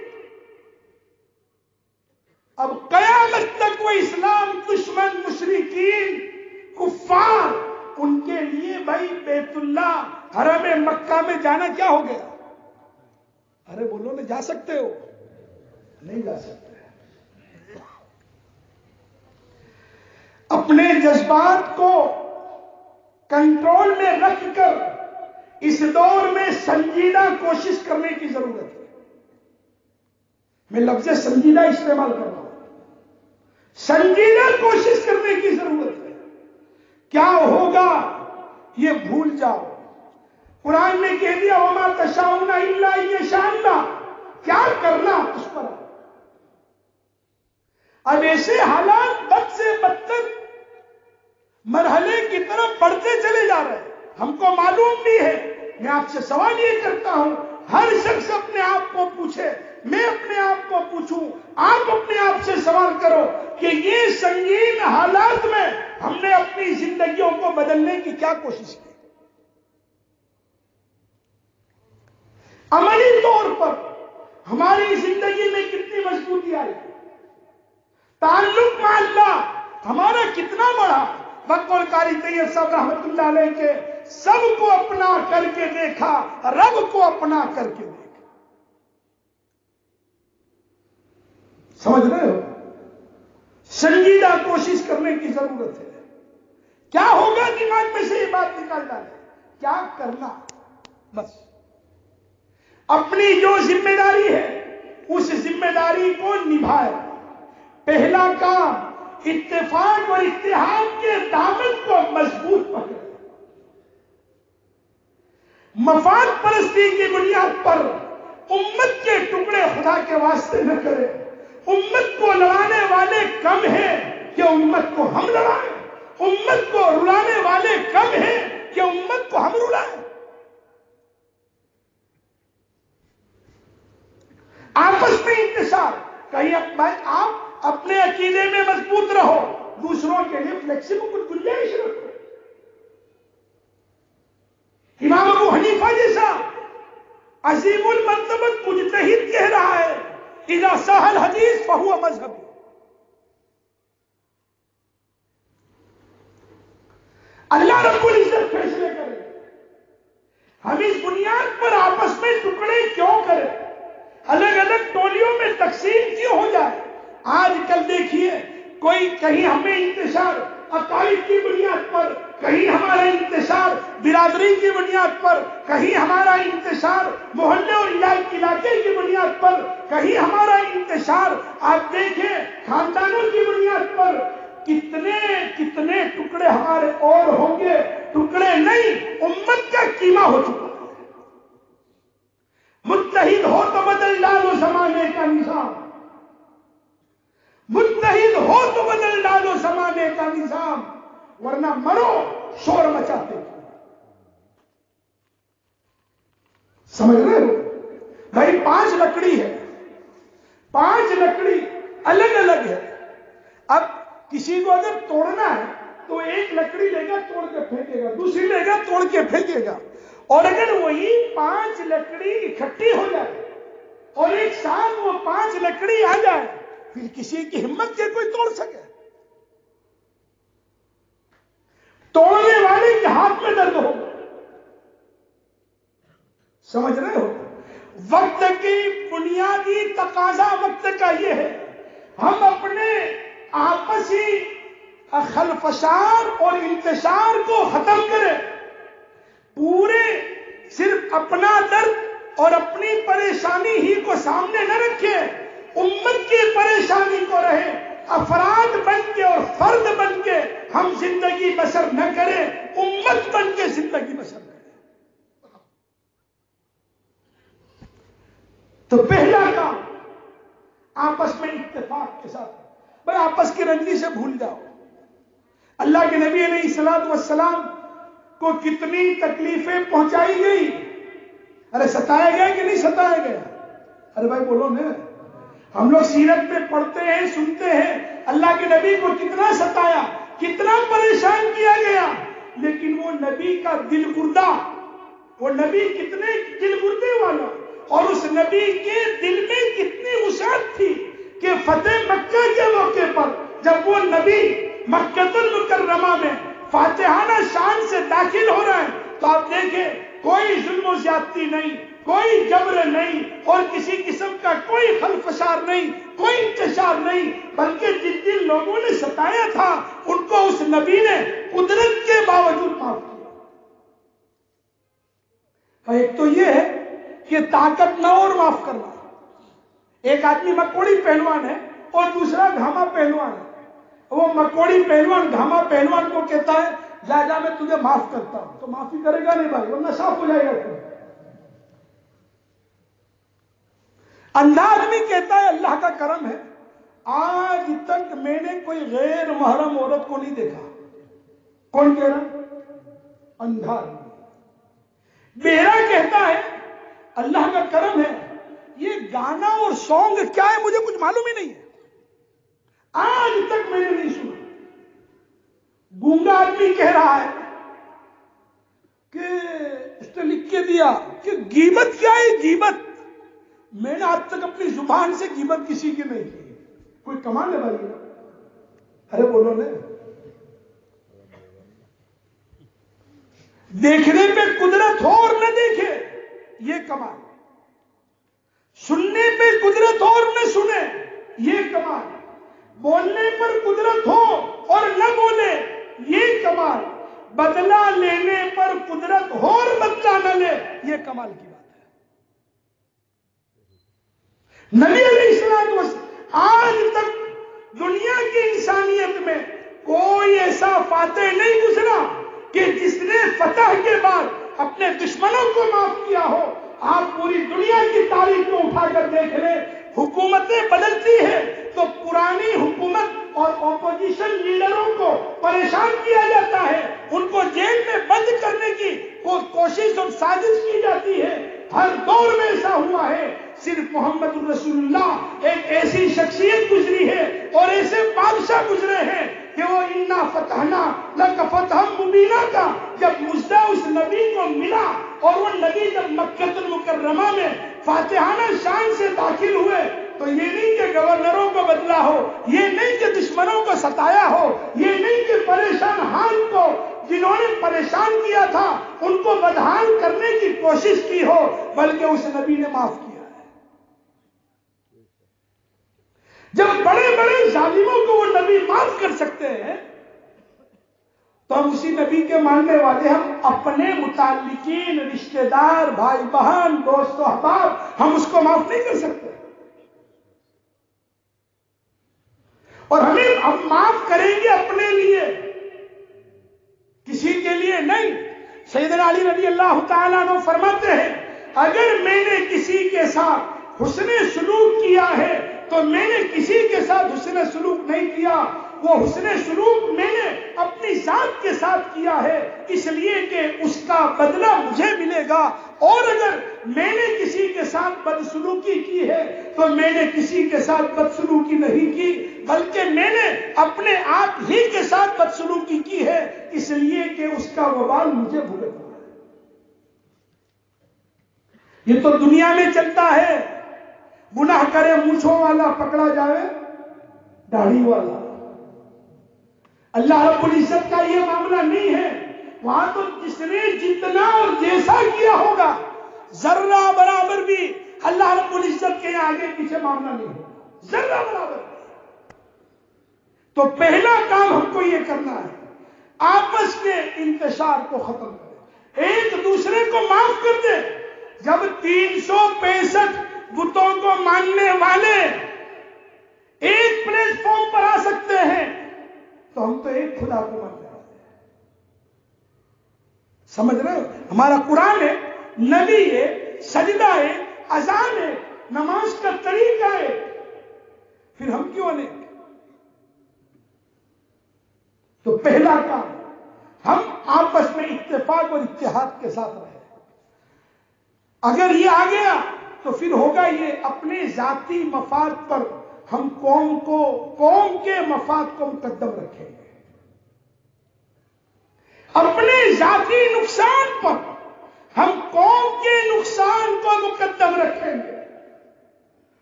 اب قیامت تک وہ اسلام دشمن مشرقین کفار، ان کے لیے بھائی بیت اللہ حرم مکہ میں جانا کیا ہو گیا؟ ارے بولو نا جا سکتے ہو؟ نہیں جا سکتے۔ اپنے جذبات کو کنٹرول میں رکھ کر اس دور میں سنجیدہ کوشش کرنے کی ضرورت ہے۔ میں لفظ سنجیدہ استعمال کر رہا ہوں۔ سنجیدہ کوشش کرنے کی ضرورت ہے۔ کیا ہوگا؟ یہ بھول جاؤ۔ قرآن نے کہہ دیا، وما تشاؤنا اللہ یہ شاننا کیا کرنا اس پر؟ اب ایسے حالات بد سے بدتر مرحلے کی طرف بڑھتے چلے جا رہے ہیں۔ ہم کو معلوم بھی ہے۔ میں آپ سے سوال یہ کرتا ہوں، ہر شخص اپنے آپ کو پوچھے، میں اپنے آپ کو پوچھوں، آپ اپنے آپ سے سوال کرو کہ یہ سنگین حالات میں ہم نے اپنی زندگیوں کو بدلنے کی کیا کوشش کی؟ عملی طور پر ہماری زندگی میں کتنی مضبوطی آئی؟ تعلق اللہ ہمارا کتنا بڑا بکول کاری طیب صاحب رحمت اللہ علیہ کے۔ سب کو اپنا کر کے دیکھا، رب کو اپنا کر کے دیکھا۔ سمجھ رہے ہو؟ سنجیدہ کوشش کرنے کی ضرورت ہے۔ کیا ہوگا دماغ میں سے یہ بات نکال ڈالے کیا کرنا؟ بس۔ اپنی جو ذمہ داری ہے، اس ذمہ داری کو نبھائے۔ پہلا کام اتفاق اور اتحاد کے دامن کو مضبوط پکڑے مفاد پرستی کی بنیاد پر امت کے ٹکڑے خدا کے واسطے نہ کرے امت کو لڑانے والے کم ہیں کہ امت کو ہم لڑائیں۔ امت کو رلانے والے کم ہیں کہ امت کو ہم رلائیں۔ آپس میں انتشار۔ کہیں آپ اپنے عقیدے میں مضبوط رہو، دوسروں کے لیے فلیکسیبل کچھ گنجائش رکھو۔ امام ابو حنیفہ جیسا عظیم المنتبت مجتہد کہہ رہا ہے، اذا سہل حدیث فہو مذہب اللہ رب ہم اس بنیاد پر آپس میں ٹکڑے کیوں کریں؟ الگ الگ ٹولیوں میں تقسیم کیوں ہو جائے؟ آج کل دیکھیے، کوئی کہیں ہمیں انتشار عقائد کی بنیاد پر، کہیں ہمارا انتشار، برادری کی بنیاد پر، کہیں ہمارا انتشار، محلے اور علاقے کی بنیاد پر، کہیں ہمارا انتشار، آپ دیکھیں، خاندانوں کی بنیاد پر، کتنے کتنے ٹکڑے ہمارے اور ہوں گے، ٹکڑے نہیں، امت کا قیمہ ہو چکا متحد ہو تو بدل ڈالو زمانے کا نظام۔ متحد ہو تو بدل ڈالو زمانے کا نظام۔ ورنہ مرو، شور مچاتے۔ سمجھ رہے ہو؟ بھائی، پانچ لکڑی ہے۔ پانچ لکڑی الگ الگ ہے۔ اب کسی کو اگر توڑنا ہے تو ایک لکڑی لے گا توڑ کے پھینکے گا، دوسری لے گا توڑ کے پھینکے گا۔ اور اگر وہی پانچ لکڑی اکٹھی ہو جائے اور ایک ساتھ وہ پانچ لکڑی آ جائے، پھر کسی کی ہمت کے کوئی توڑ سکے۔ توڑنے والے کے ہاتھ میں درد ہو۔ سمجھ رہے ہو؟ وقت کی بنیادی تقاضا وقت کا یہ ہے۔ ہم اپنے آپسی خلفشار اور انتشار کو ختم کریں۔ پورے صرف اپنا درد اور اپنی پریشانی ہی کو سامنے نہ رکھے، امت کی پریشانی کو رہے، افراد بن کے اور فرد بن کے ہم زندگی بسر نہ کریں، امت بن کے زندگی بسر کریں۔ تو پہلا کام، آپس میں اتفاق کے ساتھ بھائی آپس کی رنجی سے بھول جاؤ۔ اللہ کے نبی علیہ السلام والسلام کو کتنی تکلیفیں پہنچائی گئی؟ ارے ستایا گیا کہ نہیں ستایا گیا؟ ارے بھائی بولو نا، ہم لوگ سیرت میں پڑھتے ہیں، سنتے ہیں، اللہ کے نبی کو کتنا ستایا، کتنا پریشان کیا گیا، لیکن وہ نبی کا دل گردہ، وہ نبی کتنے دل گردے والا، اور اس نبی کے دل میں کتنی وسعت تھی کہ فتح مکہ کے موقع پر جب وہ نبی مکہ المکرمہ میں فاتحانہ شان سے داخل ہو رہے ہیں، تو آپ دیکھیں، کوئی ظلم و زیادتی نہیں، کوئی جبر نہیں، اور کسی قسم کا کوئی خلفشار نہیں، کوئی انتشار نہیں، بلکہ جن جن لوگوں نے ستایا تھا، ان کو اس نبی نے قدرت کے باوجود معاف کیا۔ ایک تو یہ ہے کہ طاقت نہ اور معاف کرنا۔ ایک آدمی مکوڑی پہلوان ہے اور دوسرا گھاما پہلوان ہے۔ وہ مکوڑی پہلوان، گھاما پہلوان کو کہتا ہے جا جا، میں تجھے معاف کرتا ہوں. تو معافی کرے گا نہیں بھائی ورنہ صاف ہو جائے گا۔ تم اندھا آدمی کہتا ہے، اللہ کا کرم ہے، آج تک میں نے کوئی غیر محرم عورت کو نہیں دیکھا۔ کون کہہ رہا اندھا بیرا کہتا ہے، اللہ کا کرم ہے، یہ گانا اور سانگ کیا ہے، مجھے کچھ معلوم ہی نہیں ہے۔ آج تک میں نے نہیں سنا۔ گونگا آدمی کہہ رہا ہے کہ اس نے لکھ کے دیا کہ گیبت کیا ہے؟ گیبت میں نے آج تک اپنی زبان سے قیمت کسی کی نہیں کی۔ کوئی کمال ہے بھائی؟ ارے بولو نا۔ دیکھنے پہ قدرت ہو اور نہ دیکھے، یہ کمال۔ سننے پہ قدرت ہو اور نہ سنے، یہ کمال۔ بولنے پر قدرت ہو اور نہ بولے، یہ کمال۔ بدلہ لینے پر قدرت ہو اور بدلہ نہ لے، یہ کمال کی نبی علیہ السلام آج تک دنیا کی انسانیت میں کوئی ایسا فاتح نہیں گزرا کہ جس نے فتح کے بعد اپنے دشمنوں کو معاف کیا ہو۔ آپ پوری دنیا کی تاریخ کو اٹھا کر دیکھ لیں۔ حکومتیں بدلتی ہیں تو پرانی حکومت اور اپوزیشن لیڈروں کو پریشان کیا جاتا ہے۔ ان کو جیل میں بند کرنے کی کوشش اور سازش کی جاتی ہے۔ ہر دور میں ایسا ہوا ہے۔ صرف محمد الرسول اللہ ایک ایسی شخصیت گزری ہے اور ایسے بادشاہ گزرے ہیں کہ وہ انا فتحنا لگ فتح مبینہ کا جب مجدہ اس نبی کو ملا اور وہ نبی جب مکت المکرمہ میں فاتحانہ شان سے داخل ہوئے تو یہ نہیں کہ گورنروں کو بدلا ہو، یہ نہیں کہ دشمنوں کو ستایا ہو، یہ نہیں کہ پریشان حال کو جنہوں نے پریشان کیا تھا، ان کو بدحال کرنے کرنے کی کوشش کی ہو، بلکہ اس نبی نے معاف کیا ہے۔ جب بڑے بڑے ظالموں کو وہ نبی معاف کر سکتے ہیں تو ہم اسی نبی کے ماننے والے ہم اپنے متعلقین، رشتہ دار، بھائی بہن، دوست و احباب، ہم اس کو معاف نہیں کر سکتے۔ اور ہمیں ہم معاف کریں گے اپنے لیے۔ کسی کے لیے نہیں۔ سیدنا علی رضی اللہ تعالیٰ نے فرماتے ہیں، اگر میں نے کسی کے ساتھ حسن سلوک کیا ہے، تو میں نے کسی کے ساتھ حسن سلوک نہیں کیا۔ وہ حسن سلوک میں نے اپنی ذات کے ساتھ کیا ہے، اس لیے کہ اس کا بدلہ مجھے ملے گا۔ اور اگر میں نے کسی کے ساتھ بدسلوکی کی ہے، تو میں نے کسی کے ساتھ بدسلوکی نہیں کی، بلکہ میں نے اپنے آپ ہی کے ساتھ بدسلوکی کی ہے۔ اس لیے کہ اس کا وبال مجھے بھگتنا ہے۔ یہ تو دنیا میں چلتا ہے۔ گناہ کرے مونچھوں والا پکڑا جائے، داڑھی والا۔ اللہ رب العزت کا یہ معاملہ نہیں ہے۔ وہاں تو جس نے جتنا اور جیسا کیا ہوگا، ذرہ برابر بھی اللہ رب العزت کے آگے پیچھے معاملہ نہیں ہوگا ذرہ برابر۔ تو پہلا کام ہم کو یہ کرنا ہے، آپس کے انتشار کو ختم کریں۔ ایک دوسرے کو معاف کر دیں۔ جب تین سو پینسٹھ بتوں کو ماننے والے ایک پلیٹ فارم پر آ سکتے ہیں تو ہم تو ایک خدا کو ماننے والے ہیں۔ سمجھ رہے ہو؟ ہمارا قرآن ہے، نبی ہے، سجدہ ہے، اذان ہے، نماز کا طریقہ ہے۔ پھر ہم کیوں نہیں تو پہلا کام، ہم آپس میں اتفاق اور اتحاد کے ساتھ رہے اگر یہ آ گیا تو پھر ہوگا یہ اپنے ذاتی مفاد پر ہم قوم کو، قوم کے مفاد کو مقدم رکھیں گے۔ اپنے ذاتی نقصان پر ہم قوم کے نقصان کو مقدم رکھیں گے۔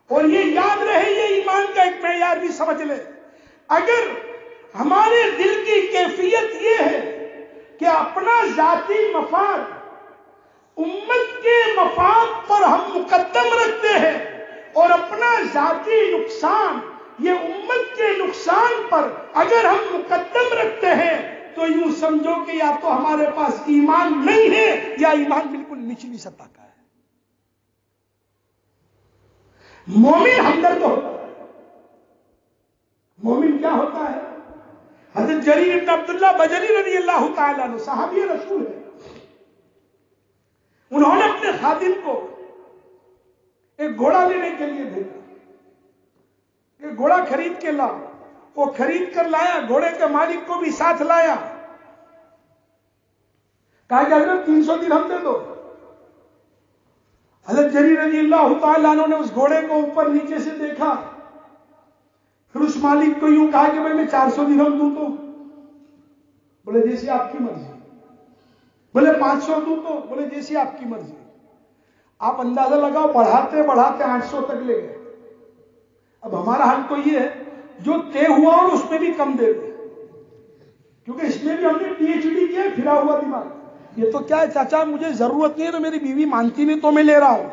اور یہ یاد رہے، یہ ایمان کا ایک معیار بھی سمجھ لے اگر ہمارے دل کی کیفیت یہ ہے کہ اپنا ذاتی مفاد، امت کے مفاد پر ہم مقدم رکھتے ہیں اور اپنا ذاتی نقصان، یہ امت کے نقصان پر اگر ہم مقدم رکھتے ہیں، تو یوں سمجھو کہ یا تو ہمارے پاس ایمان نہیں ہے، یا ایمان بالکل نچلی سطح کا ہے۔ مومن ہمدرد ہوتا ہے۔ مومن کیا ہوتا ہے؟ حضرت جریر ابن عبداللہ بجری رضی اللہ تعالیٰ صحابی رسول ہے انہوں نے اپنے خادم کو ایک گھوڑا لینے کے لیے بھیجا۔ ایک گھوڑا خرید کے لا۔ وہ خرید کر لایا، گھوڑے کے مالک کو بھی ساتھ لایا۔ کہا کہ حضرت تین سو دن ہم دے دو۔ حضرت جری رضی اللہ تعالیٰ نے اس گھوڑے کو اوپر نیچے سے دیکھا۔ پھر اس مالک کو یوں کہا کہ بھائی میں چار سو دن ہم دوں تو۔ بولے جیسے آپ کی مرضی۔ بولے پانچ سو دوں تو۔ بولے جیسی آپ کی مرضی۔ آپ اندازہ لگاؤ، بڑھاتے بڑھاتے آٹھ سو تک لے گئے۔ اب ہمارا حل تو یہ ہے، جو طے ہوا اور اس میں بھی کم دے دے کیونکہ اس میں بھی ہم نے پی ایچ ڈی کیا، پھرا ہوا دماغ۔ یہ تو کیا ہے، چاچا، مجھے ضرورت نہیں ہے تو میری بیوی مانتی نہیں تو میں لے رہا ہوں۔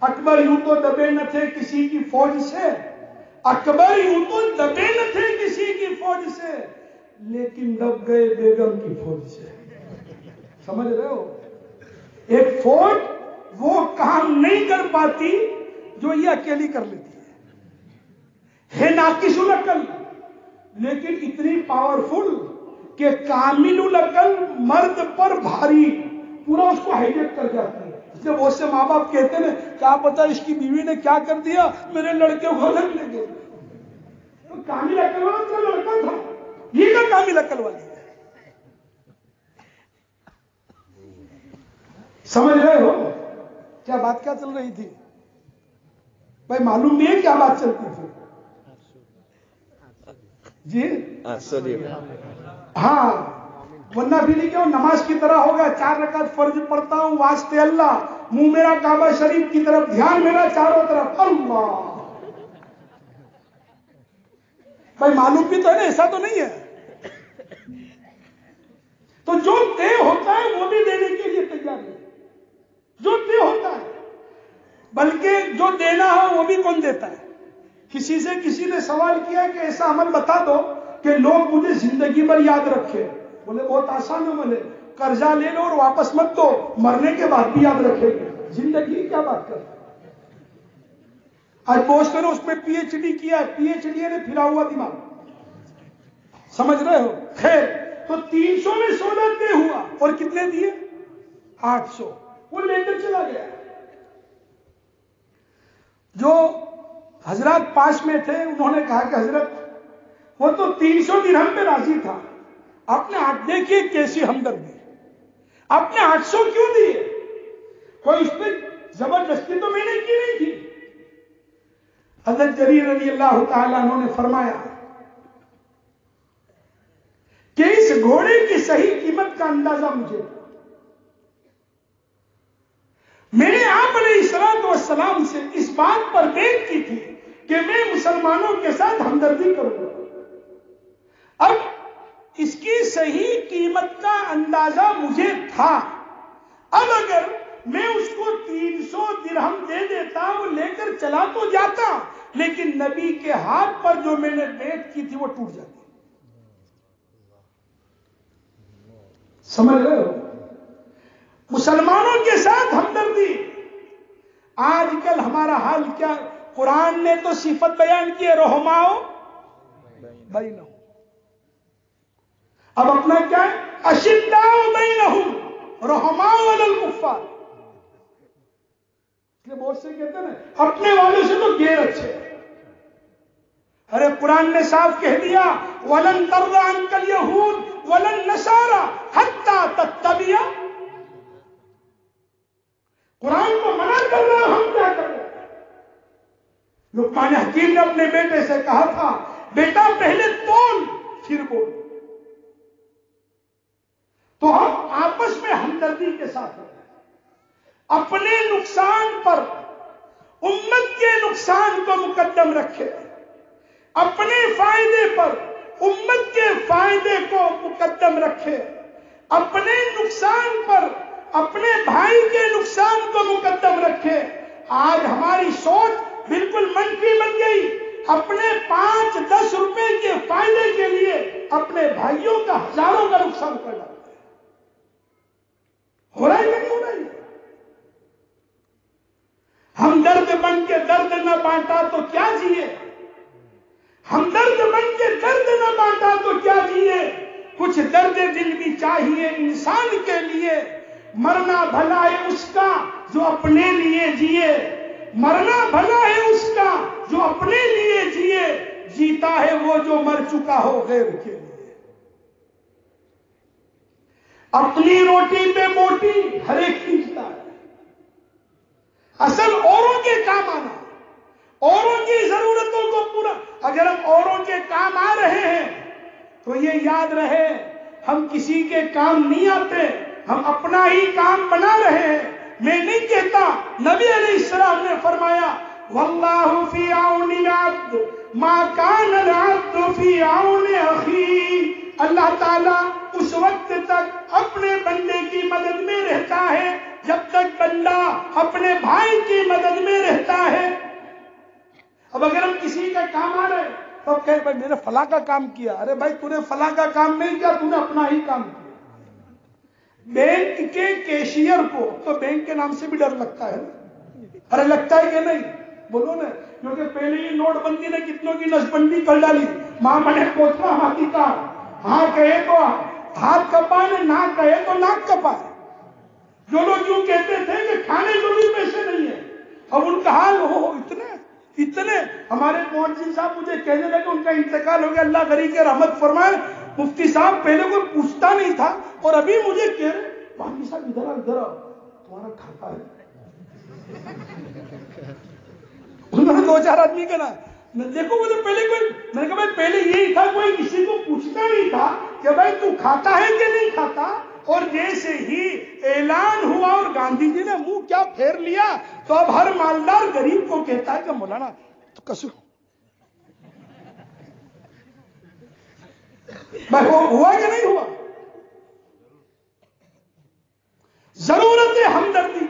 اکبر یوں تو دبے نہ تھے کسی کی فوج سے۔ اکبر یوں تو دبے نہ تھے کسی کی فوج سے۔ لیکن دب گئے بیگم کی فوج سے۔ سمجھ رہے ہو؟ ایک فوج وہ کام نہیں کر پاتی جو یہ اکیلی کر لیتی ہے۔ ناقص العقل لیکن اتنی پاورفل کہ کامل العقل مرد پر بھاری، پورا اس کو ہائیڈیٹ کر جاتی ہے۔ اس لیے بہت سے ماں باپ کہتے ہیں، کیا پتا اس کی بیوی نے کیا کر دیا؟ میرے لڑکے کو الگ لے گئے۔ کامل عقل والا لڑکا تھا۔ یہ کا کامل عقل والی ہے سمجھ رہے ہو؟ کیا بات کیا چل رہی تھی؟ بھائی معلوم نہیں ہے کیا بات چلتی تھی۔ جی؟ ہاں ورنہ بھی نہیں کہ نماز کی طرح ہوگا چار رکعت فرض پڑھتا ہوں، واسطے اللہ، منہ میرا کعبہ شریف کی طرف، دھیان میرا چاروں طرف۔ اللہ! بھائی معلوم بھی تو ہے نا، ایسا تو نہیں ہے۔ تو جو طے ہوتا ہے وہ بھی دینے کے لیے تیاری جو بھی ہوتا ہے، بلکہ جو دینا ہو وہ بھی کون دیتا ہے؟ کسی سے کسی نے سوال کیا کہ ایسا عمل بتا دو کہ لوگ مجھے زندگی پر یاد رکھے۔ بولے، بہت آسان ہے۔ بولے قرضہ لے لو اور واپس مت دو، مرنے کے بعد بھی یاد رکھے گا۔ زندگی کیا بات کر آج پوسٹ کرو، اس میں پی ایچ ڈی کیا پی ایچ ڈی نے پھرا ہوا دماغ۔ سمجھ رہے ہو؟ خیر، تو تین سو میں سولہ دے ہوا۔ اور کتنے دیے؟ آٹھ سو۔ وہ لے کر چلا گیا۔ جو حضرات پاس میں تھے، انہوں نے کہا کہ حضرت، وہ تو تین سو درہم پہ راضی تھا۔ آپ نے آٹھ دیکھیے کیسی ہمدردی۔ آپ نے آٹھ سو کیوں دیے؟ کوئی اس پہ زبردستی تو میں نے کی نہیں تھی۔ حضرت جریر رضی اللہ تعالیٰ انہوں نے فرمایا کہ اس گھوڑے کی صحیح قیمت کا اندازہ مجھے تھا میں نے آپ علیہ السلام والسلام سے اس بات پر بیت کی تھی کہ میں مسلمانوں کے ساتھ ہمدردی کروں گا۔ اب اس کی صحیح قیمت کا اندازہ مجھے تھا۔ اب اگر میں اس کو تین سو درہم دے دیتا وہ لے کر چلا تو جاتا، لیکن نبی کے ہاتھ پر جو میں نے بیٹ کی تھی وہ ٹوٹ جاتی۔ سمجھ رہے ہو؟ مسلمانوں کے ساتھ ہمدردی۔ آج کل ہمارا حال کیا؟ قرآن نے تو صفت بیان کی ہے رحماؤ بھائی نہ اب اپنا کیا ہے؟ اشدا نہیں رہوں رحماؤ الکفار۔ بہت سے کہتے ہیں اپنے والوں سے تو گیر اچھے۔ ارے قرآن نے صاف کہہ دیا، ولن تردا انکل یہود ولن نسارا حتہ تتبیا قرآن کو منع کر رہا ہم کیا کر رہے لکمان حکیم نے اپنے بیٹے سے کہا تھا، بیٹا پہلے تول، پھر بول۔ تو ہم آپس میں ہمدردی کے ساتھ رہے اپنے نقصان پر، امت کے نقصان کو مقدم رکھے۔ اپنے فائدے پر، امت کے فائدے کو مقدم رکھے۔ اپنے نقصان پر اپنے بھائی کے نقصان کو مقدم رکھے۔ آج ہماری سوچ بالکل منفی بن گئی۔ اپنے پانچ دس روپے کے فائدے کے لیے اپنے بھائیوں کا ہزاروں کا نقصان کر ڈالتے ہو رہا ہے کہ نہیں ہو رہا ہے؟ ہم درد بن کے درد نہ بانٹا تو کیا جیے؟ ہم درد بن کے درد نہ بانٹا تو کیا جیے؟ کچھ درد دل بھی چاہیے انسان کے لیے۔ مرنا بھلا ہے اس کا جو اپنے لیے جیے۔ مرنا بھلا ہے اس کا جو اپنے لیے جیے۔ جیتا ہے وہ جو مر چکا ہو غیر کے لیے۔ اپنی روٹی پہ موٹی ہر ایک کھینچتا ہے۔ اصل اوروں کے کام آنا۔ اوروں کی ضرورتوں کو پورا۔ اگر ہم اوروں کے کام آ رہے ہیں تو یہ یاد رہے، ہم کسی کے کام نہیں آتے۔ ہم اپنا ہی کام بنا رہے ہیں۔ میں نہیں کہتا، نبی علیہ السلام نے فرمایا، واللہ فی عون العبد ما کان العبد فی عون اخی. اللہ تعالیٰ اس وقت تک اپنے بندے کی مدد میں رہتا ہے، جب تک بندہ اپنے بھائی کی مدد میں رہتا ہے۔ اب اگر ہم کسی کا کام آ رہے تو کہ بھائی میں نے فلاں کا کام کیا۔ ارے بھائی، تو نے فلاں کا کام نہیں کیا، تو نے اپنا ہی کام کیا۔ بینک کے کیشیئر کو، تو بینک کے نام سے بھی ڈر لگتا ہے ارے لگتا ہے کہ نہیں؟ بولو نا، کیونکہ پہلے ہی نوٹ بندی نے کتنوں کی نش بندی کر ڈالی۔ ماں بنے پوچھنا ہاتھی کا ہاں کہے تو ہاں، ہاتھ کپائے نہ کہے تو ناک کپائے جو لوگ یوں کہتے تھے کہ کھانے کو بھی پیسے نہیں ہے اب ان کا حال ہو اتنے اتنے۔ ہمارے مہنسی صاحب مجھے کہنے لگے، ان کا انتقال ہو گیا، اللہ غری کے رحمت فرمائے۔ مفتی صاحب پہلے کوئی پوچھتا نہیں تھا۔ اور ابھی مجھے کہہ رہے مہنجی صاحب، ادھر ادھر تمہارا کھاتا ہے۔ انہوں نے دو چار آدمی کا نا دیکھو مجھے پہلے کوئی، میں نے کہا، بھائی، پہلے یہی تھا، کوئی کسی کو پوچھتا نہیں تھا کہ بھائی، تو کھاتا ہے کہ نہیں کھاتا؟ اور جیسے ہی اعلان ہوا اور گاندھی جی نے منہ کیا پھیر لیا۔ تو اب ہر مالدار غریب کو کہتا ہے کہ مولانا، تو کسو ہوا کہ نہیں ہوا؟ ضرورت ہے ہمدردی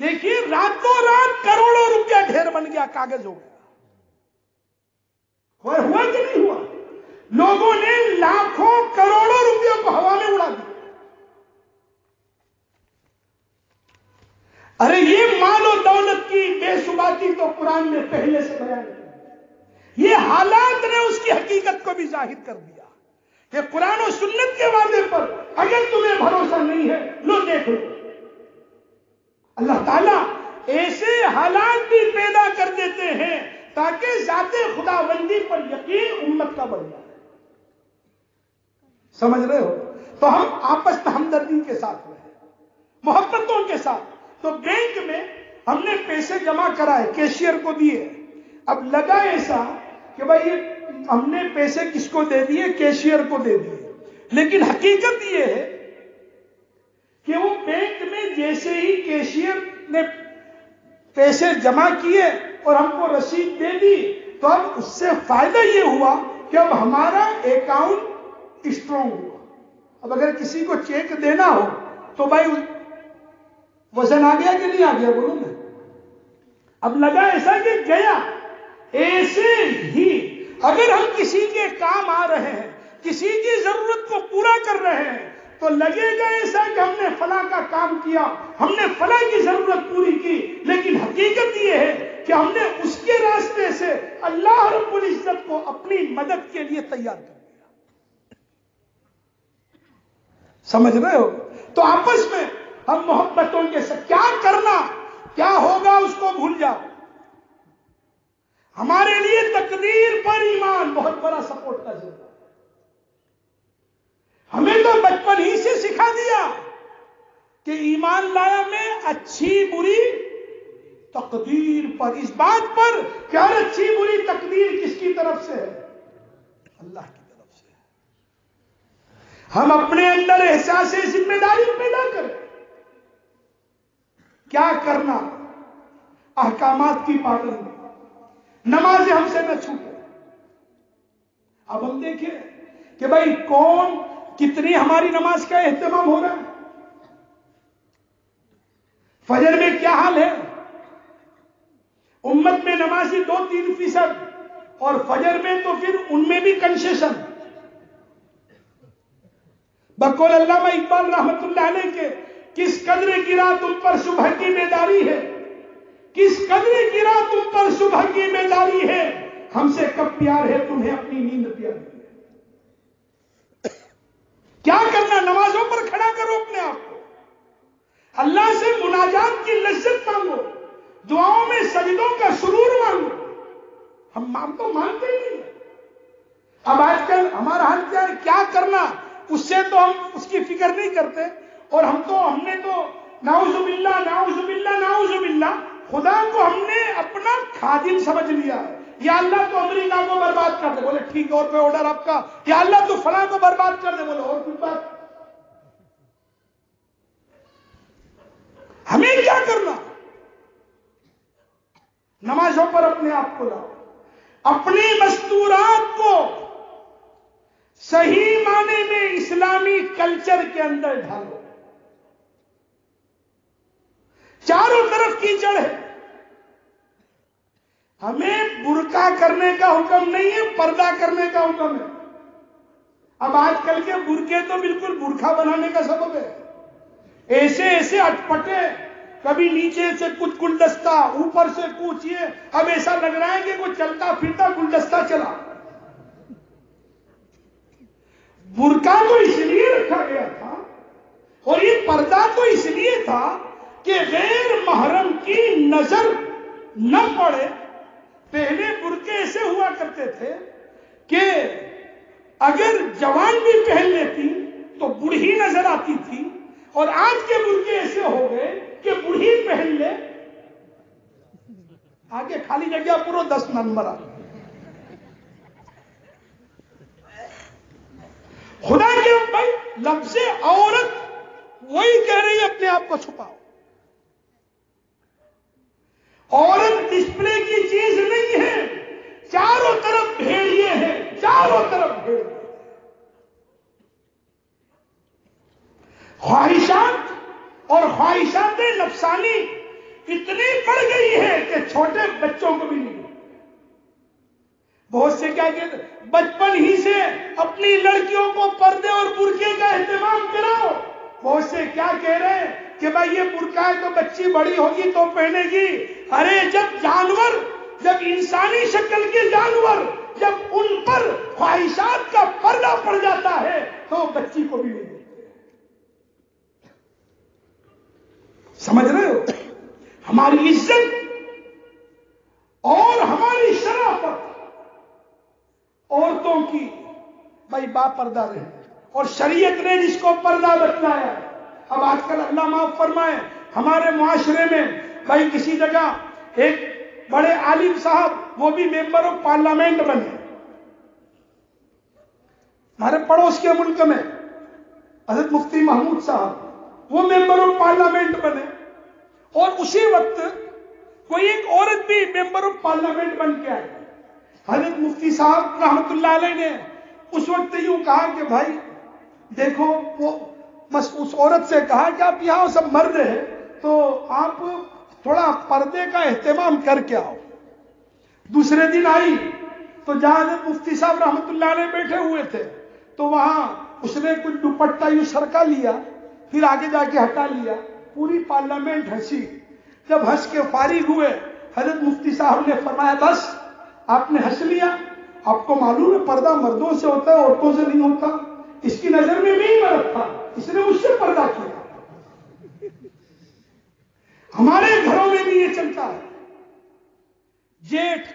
دیکھیے، راتوں رات کروڑ کاغذ ہو گیا۔ ہوا کہ نہیں ہوا؟ لوگوں نے لاکھوں کروڑوں روپیوں کو ہوا میں اڑا دیا ارے، یہ مال و دولت کی بے ثباتی تو قرآن نے پہلے سے بیان کی۔ یہ حالات نے اس کی حقیقت کو بھی ظاہر کر دیا۔ کہ قرآن و سنت کے وعدے پر اگر تمہیں بھروسہ نہیں ہے، لو دیکھ لو اللہ تعالیٰ ایسے حالات بھی پیدا کر دیتے ہیں تاکہ ذات خدا بندی پر یقین امت کا بڑھ جائے۔ سمجھ رہے ہو؟ تو ہم آپس ہمدردی کے ساتھ رہے محبتوں کے ساتھ۔ تو بینک میں ہم نے پیسے جمع کرائے کیشیئر کو دیے۔ اب لگا ایسا کہ بھائی ہم نے پیسے کس کو دے دیے؟ کیشیئر کو دے دیے۔ لیکن حقیقت یہ ہے کہ وہ بینک میں جیسے ہی کیشیئر نے پیسے جمع کیے اور ہم کو رسید دے دی، تو اب اس سے فائدہ یہ ہوا کہ اب ہمارا اکاؤنٹ اسٹرانگ ہوا۔ اب اگر کسی کو چیک دینا ہو، تو بھائی وزن آ گیا کہ نہیں آ گیا؟ بولو نا اب لگا ایسا کہ گیا۔ ایسے ہی اگر ہم کسی کے کام آ رہے ہیں، کسی کی ضرورت کو پورا کر رہے ہیں، تو لگے گا ایسا کہ ہم نے فلاں کا کام کیا، ہم نے فلاں کی ضرورت پوری کی، لیکن حقیقت یہ ہے کہ ہم نے اس کے راستے سے اللہ رب العزت کو اپنی مدد کے لیے تیار کر دیا۔ سمجھ رہے ہو؟ تو آپس میں ہم محبتوں کے ساتھ کیا کرنا، کیا ہوگا اس کو بھول جاؤ۔ ہمارے لیے تقدیر پر ایمان بہت بڑا سپورٹ کا ضرورت ہے۔ ہمیں تو بچپن ہی سے سکھا دیا کہ ایمان لایا میں، اچھی بری تقدیر پر۔ اس بات پر کیا اچھی بری تقدیر کس کی طرف سے ہے؟ اللہ کی طرف سے ہم اپنے اندر احساس ذمہ داری پیدا کریں۔ کیا کرنا؟ احکامات کی پابندی۔ نمازیں ہم سے نہ چھوٹے۔ اب ہم دیکھیں کہ بھائی کون کتنی ہماری نماز کا اہتمام ہو رہا ہے۔ فجر میں کیا حال ہے؟ امت میں نمازی دو تین فیصد اور فجر میں تو پھر ان میں بھی کنسیشن۔ بکول علامہ اقبال رحمت اللہ علیہ کے، کس قدر کی رات تم پر صبح کی بیداری ہے؟ کس قدر کی رات تم پر صبح کی بیداری ہے؟ ہم سے کب پیار ہے تمہیں اپنی نیند پیاری ہے؟ کیا کرنا نمازوں پر کھڑا کرو اپنے آپ کو۔ اللہ سے مناجات کی لذت مانگو۔ دعاؤں میں سجدوں کا سرور مانگو۔ ہم مان تو مانتے ہی نہیں اب آج کل ہمارا حال کیا ہے کیا کرنا؟ اس سے تو ہم اس کی فکر نہیں کرتے۔ اور ہم تو ہم نے تو ناؤز باللہ ناؤز باللہ ناؤز باللہ خدا کو ہم نے اپنا خادم سمجھ لیا ہے۔ یا اللہ تو امریکہ کو برباد کر دے۔ بولے، ٹھیک ہے، اور پہ آرڈر آپ کا؟ یا اللہ تو فلاں کو برباد کر دے۔ بولے، اور کچھ بات؟ ہمیں کیا کرنا؟ نمازوں پر اپنے آپ کو لاؤ۔ اپنی مستورات کو صحیح معنی میں اسلامی کلچر کے اندر ڈھالو۔ چاروں طرف کیچڑ ہے۔ ہمیں برقع کرنے کا حکم نہیں ہے، پردہ کرنے کا حکم ہے۔ اب آج کل کے برقے تو بالکل برکھا بنانے کا سبب ہے۔ ایسے ایسے اٹپٹے کبھی نیچے سے کچھ گلدستہ، اوپر سے کچھ، یہ اب ایسا لگ رہا ہے کہ کوئی چلتا پھرتا گلدستہ چلا۔ برقع تو اس لیے رکھا گیا تھا اور یہ پردہ تو اس لیے تھا کہ غیر محرم کی نظر نہ پڑے۔ پہلے برقے ایسے ہوا کرتے تھے کہ اگر جوان بھی پہن لیتی تو بڑھی نظر آتی تھی، اور آج کے برقے ایسے ہو گئے کہ بڑھی پہن لے۔ آگے خالی جگہ پورو دس نمبر آ۔ خدا کے بھائی، لفظ عورت وہی کہہ رہی ہے، اپنے آپ کو چھپاؤ۔ عورت ڈسپلے کی چیز نہیں ہے۔ چاروں طرف بھیڑیے ہیں۔ چاروں طرف بھیڑیے خواہشات اور خواہشات نفسانی اتنی بڑھ گئی ہے کہ چھوٹے بچوں کو بھی نہیں۔ بہت سے کیا کہتے بچپن ہی سے اپنی لڑکیوں کو پردے اور برقے کا اہتمام کراؤ۔ بہت سے کیا کہہ رہے ہیں کہ بھائی یہ برقع ہے تو بچی بڑی ہوگی تو پہنے گی ارے جب جانور، جب انسانی شکل کے جانور، جب ان پر خواہشات کا پردہ پڑ جاتا ہے، تو بچی کو بھی نہیں سمجھ رہے ہو؟ ہماری عزت اور ہماری شرافت عورتوں کی بھائی با پردہ رہے۔ اور شریعت نے جس کو پردہ بتلایا اب آج کل اللہ معاف فرمائے، ہمارے معاشرے میں بھائی کسی جگہ ایک بڑے عالم صاحب وہ بھی ممبر آف پارلیمنٹ بنے۔ ہمارے پڑوس کے ملک میں حضرت مفتی محمود صاحب وہ ممبر آف پارلیمنٹ بنے۔ اور اسی وقت کوئی ایک عورت بھی ممبر آف پارلیمنٹ بن کے آئی۔ حضرت مفتی صاحب رحمت اللہ علیہ نے اس وقت یوں کہا کہ بھائی دیکھو وہ بس اس عورت سے کہا کہ آپ یہاں سب مرد ہیں، تو آپ تھوڑا پردے کا اہتمام کر کے آؤ۔ دوسرے دن آئی تو جہاں مفتی صاحب رحمت اللہ علیہ بیٹھے ہوئے تھے، تو وہاں اس نے کچھ دوپٹہ یوں سرکا لیا، پھر آگے جا کے ہٹا لیا۔ پوری پارلیمنٹ ہنسی۔ جب ہنس کے فارغ ہوئے، حضرت مفتی صاحب نے فرمایا، بس، آپ نے ہنس لیا۔ آپ کو معلوم ہے، پردہ مردوں سے ہوتا ہے، عورتوں سے نہیں ہوتا۔ اس کی نظر میں بھی مرد تھا۔ اس نے اس سے پردہ کیا۔ ہمارے گھروں میں بھی یہ چلتا ہے۔ جیٹ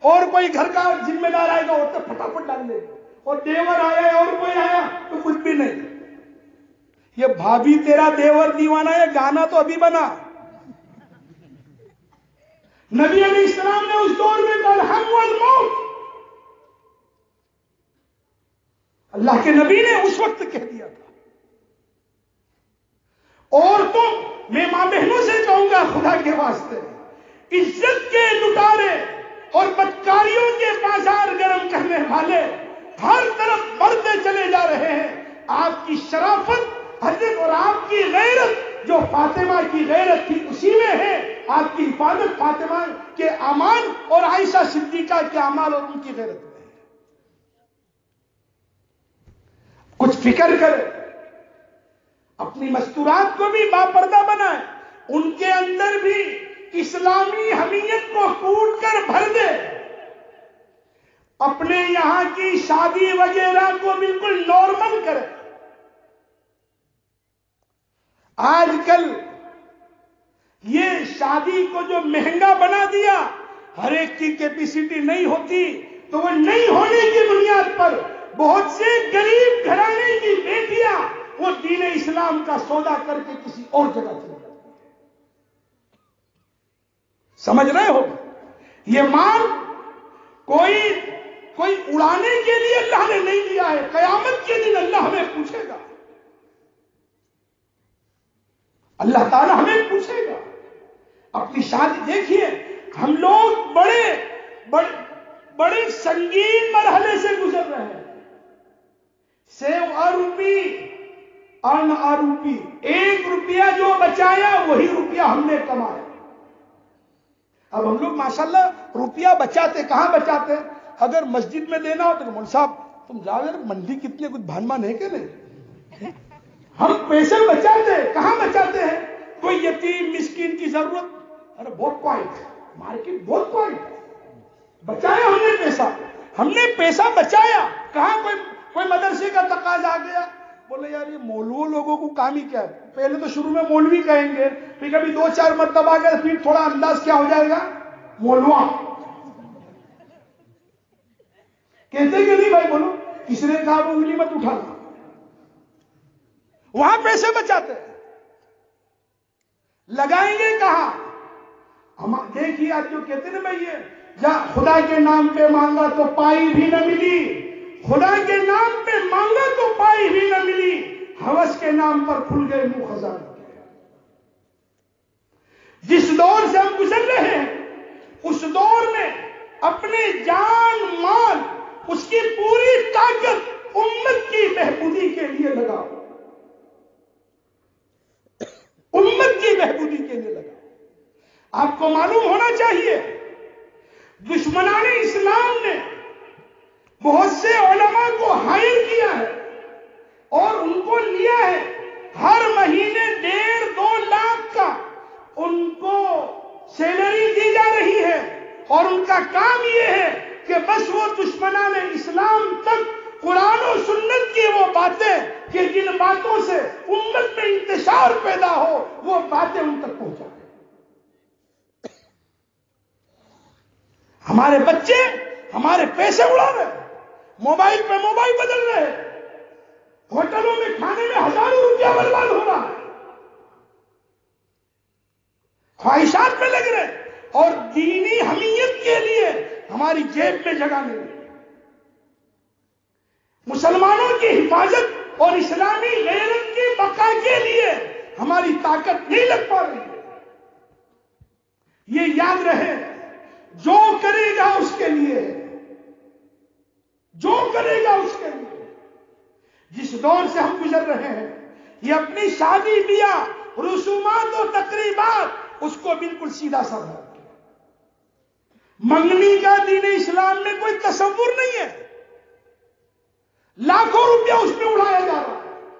اور کوئی گھر کا ذمہ دار آئے گا ہوتا پھٹافٹ ڈال دے اور دیور آیا، اور کوئی آیا، تو کچھ بھی نہیں۔ یہ بھابھی تیرا دیور دیوانہ ہے، گانا تو ابھی بنا۔ نبی علیہ السلام نے اس دور میں کہا، ہم والموت! اللہ کے نبی نے اس وقت کہہ دیا تھا۔ اور تو میں ماں بہنوں سے کہوں گا خدا کے واسطے، عزت کے لٹارے اور بدکاریوں کے بازار گرم کرنے والے ہر طرف بڑھتے چلے جا رہے ہیں۔ آپ کی شرافت، حضرت اور آپ کی غیرت، جو فاطمہ کی غیرت تھی، اسی میں ہے۔ آپ کی حفاظت فاطمہ کے امان اور عائشہ صدیقہ کے امال اور ان کی غیرت میں ہے۔ کچھ فکر کرے اپنی مستورات کو بھی باپردہ بنائے، ان کے اندر بھی اسلامی حمیت کو کوٹ کر بھر دے۔ اپنے یہاں کی شادی وغیرہ کو بالکل نارمل کرے۔ آج کل یہ شادی کو جو مہنگا بنا دیا، ہر ایک کی کیپیسٹی نہیں ہوتی، تو وہ نہیں ہونے کی بنیاد پر بہت سے غریب گھرانے کی بیٹیاں وہ دین اسلام کا سودا کر کے کسی اور جگہ چلے جاتی سمجھ رہے ہو؟ یہ مال کوئی کوئی اڑانے کے لیے اللہ نے نہیں دیا ہے، قیامت کے دن اللہ ہمیں پوچھے گا۔ اللہ تعالی ہمیں پوچھے گا۔ اپنی شادی دیکھیے، ہم لوگ بڑے بڑے بڑے سنگین مرحلے سے گزر رہے ہیں۔ سیو آروپی ان آروپی ایک روپیہ جو بچایا، وہی روپیہ ہم نے کمایا۔ اب ہم لوگ ماشاءاللہ روپیہ بچاتے، کہاں بچاتے؟ اگر مسجد میں دینا ہو تو مول صاحب، تم جاؤ یار منڈی کتنے، کچھ بھانمان ہے کہ نہیں؟ ہم پیسے بچاتے کہاں بچاتے ہیں؟ کوئی یتیم، مسکین کی ضرورت؟ ارے، بہت پوائنٹ مارکیٹ بہت پوائنٹ بچایا ہم نے پیسہ۔ ہم نے پیسہ بچایا۔ کہاں کوئی کوئی مدرسے کا تقاضا آ گیا؟ بولے یار، یہ مولو لوگوں کو کام ہی کیا ہے؟ پہلے تو شروع میں مولوی کہیں گے، پھر کبھی دو چار مرتبہ آ گیا پھر تھوڑا انداز کیا ہو جائے گا؟ مولوا کہتے کہ نہیں بھائی بولو، کس نے کہا وہ انگلی مت اٹھانا وہاں پیسے بچاتے۔ لگائیں گے کہاں؟ ہم دیکھیے، آج جو کہتے نا بھائی جا خدا کے نام پہ مانگا تو پائی بھی نہ ملی۔ خدا کے نام پہ مانگا تو پائی بھی نہ ملی۔ ہوس کے نام پر کھل گئے منہ خزان جس دور سے ہم گزر رہے ہیں، اس دور میں اپنے جان، مال، اس کی پوری طاقت امت کی بہبودی کے لیے لگاؤ۔ امت کی بہبودی کے لیے لگا آپ کو معلوم ہونا چاہیے، دشمنان اسلام نے بہت سے علماء کو ہائر کیا ہے اور ان کو لیا ہے ہر مہینے ڈیڑھ دو لاکھ کا ان کو سیلری دی جا رہی ہے اور ان کا کام یہ ہے کہ بس وہ دشمنان اسلام تک قرآن و سنت کی وہ باتیں کہ جن باتوں سے امت میں انتشار پیدا ہو، وہ باتیں ان تک پہنچا ہمارے بچے، ہمارے پیسے اڑا رہے موبائل پہ موبائل بدل رہے ہوٹلوں میں کھانے میں ہزاروں روپیہ برباد ہو رہا ہے۔ خواہشات پہ لگ رہے اور دینی حمیت کے لیے ہماری جیب میں جگہ نہیں۔ مسلمانوں کی حفاظت اور اسلامی غیرت کی بقا کے لیے ہماری طاقت نہیں لگ پا رہی۔ ہے یہ یاد رہے، جو کرے گا اس کے لیے جو کرے گا اس کے لیے۔ جس دور سے ہم گزر رہے ہیں، یہ اپنی شادی، بیاہ، رسومات و تقریبات، اس کو بالکل سیدھا سادہ منگنی کا دین اسلام میں کوئی تصور نہیں ہے۔ لاکھوں روپیہ اس میں اڑایا جا رہا ہے۔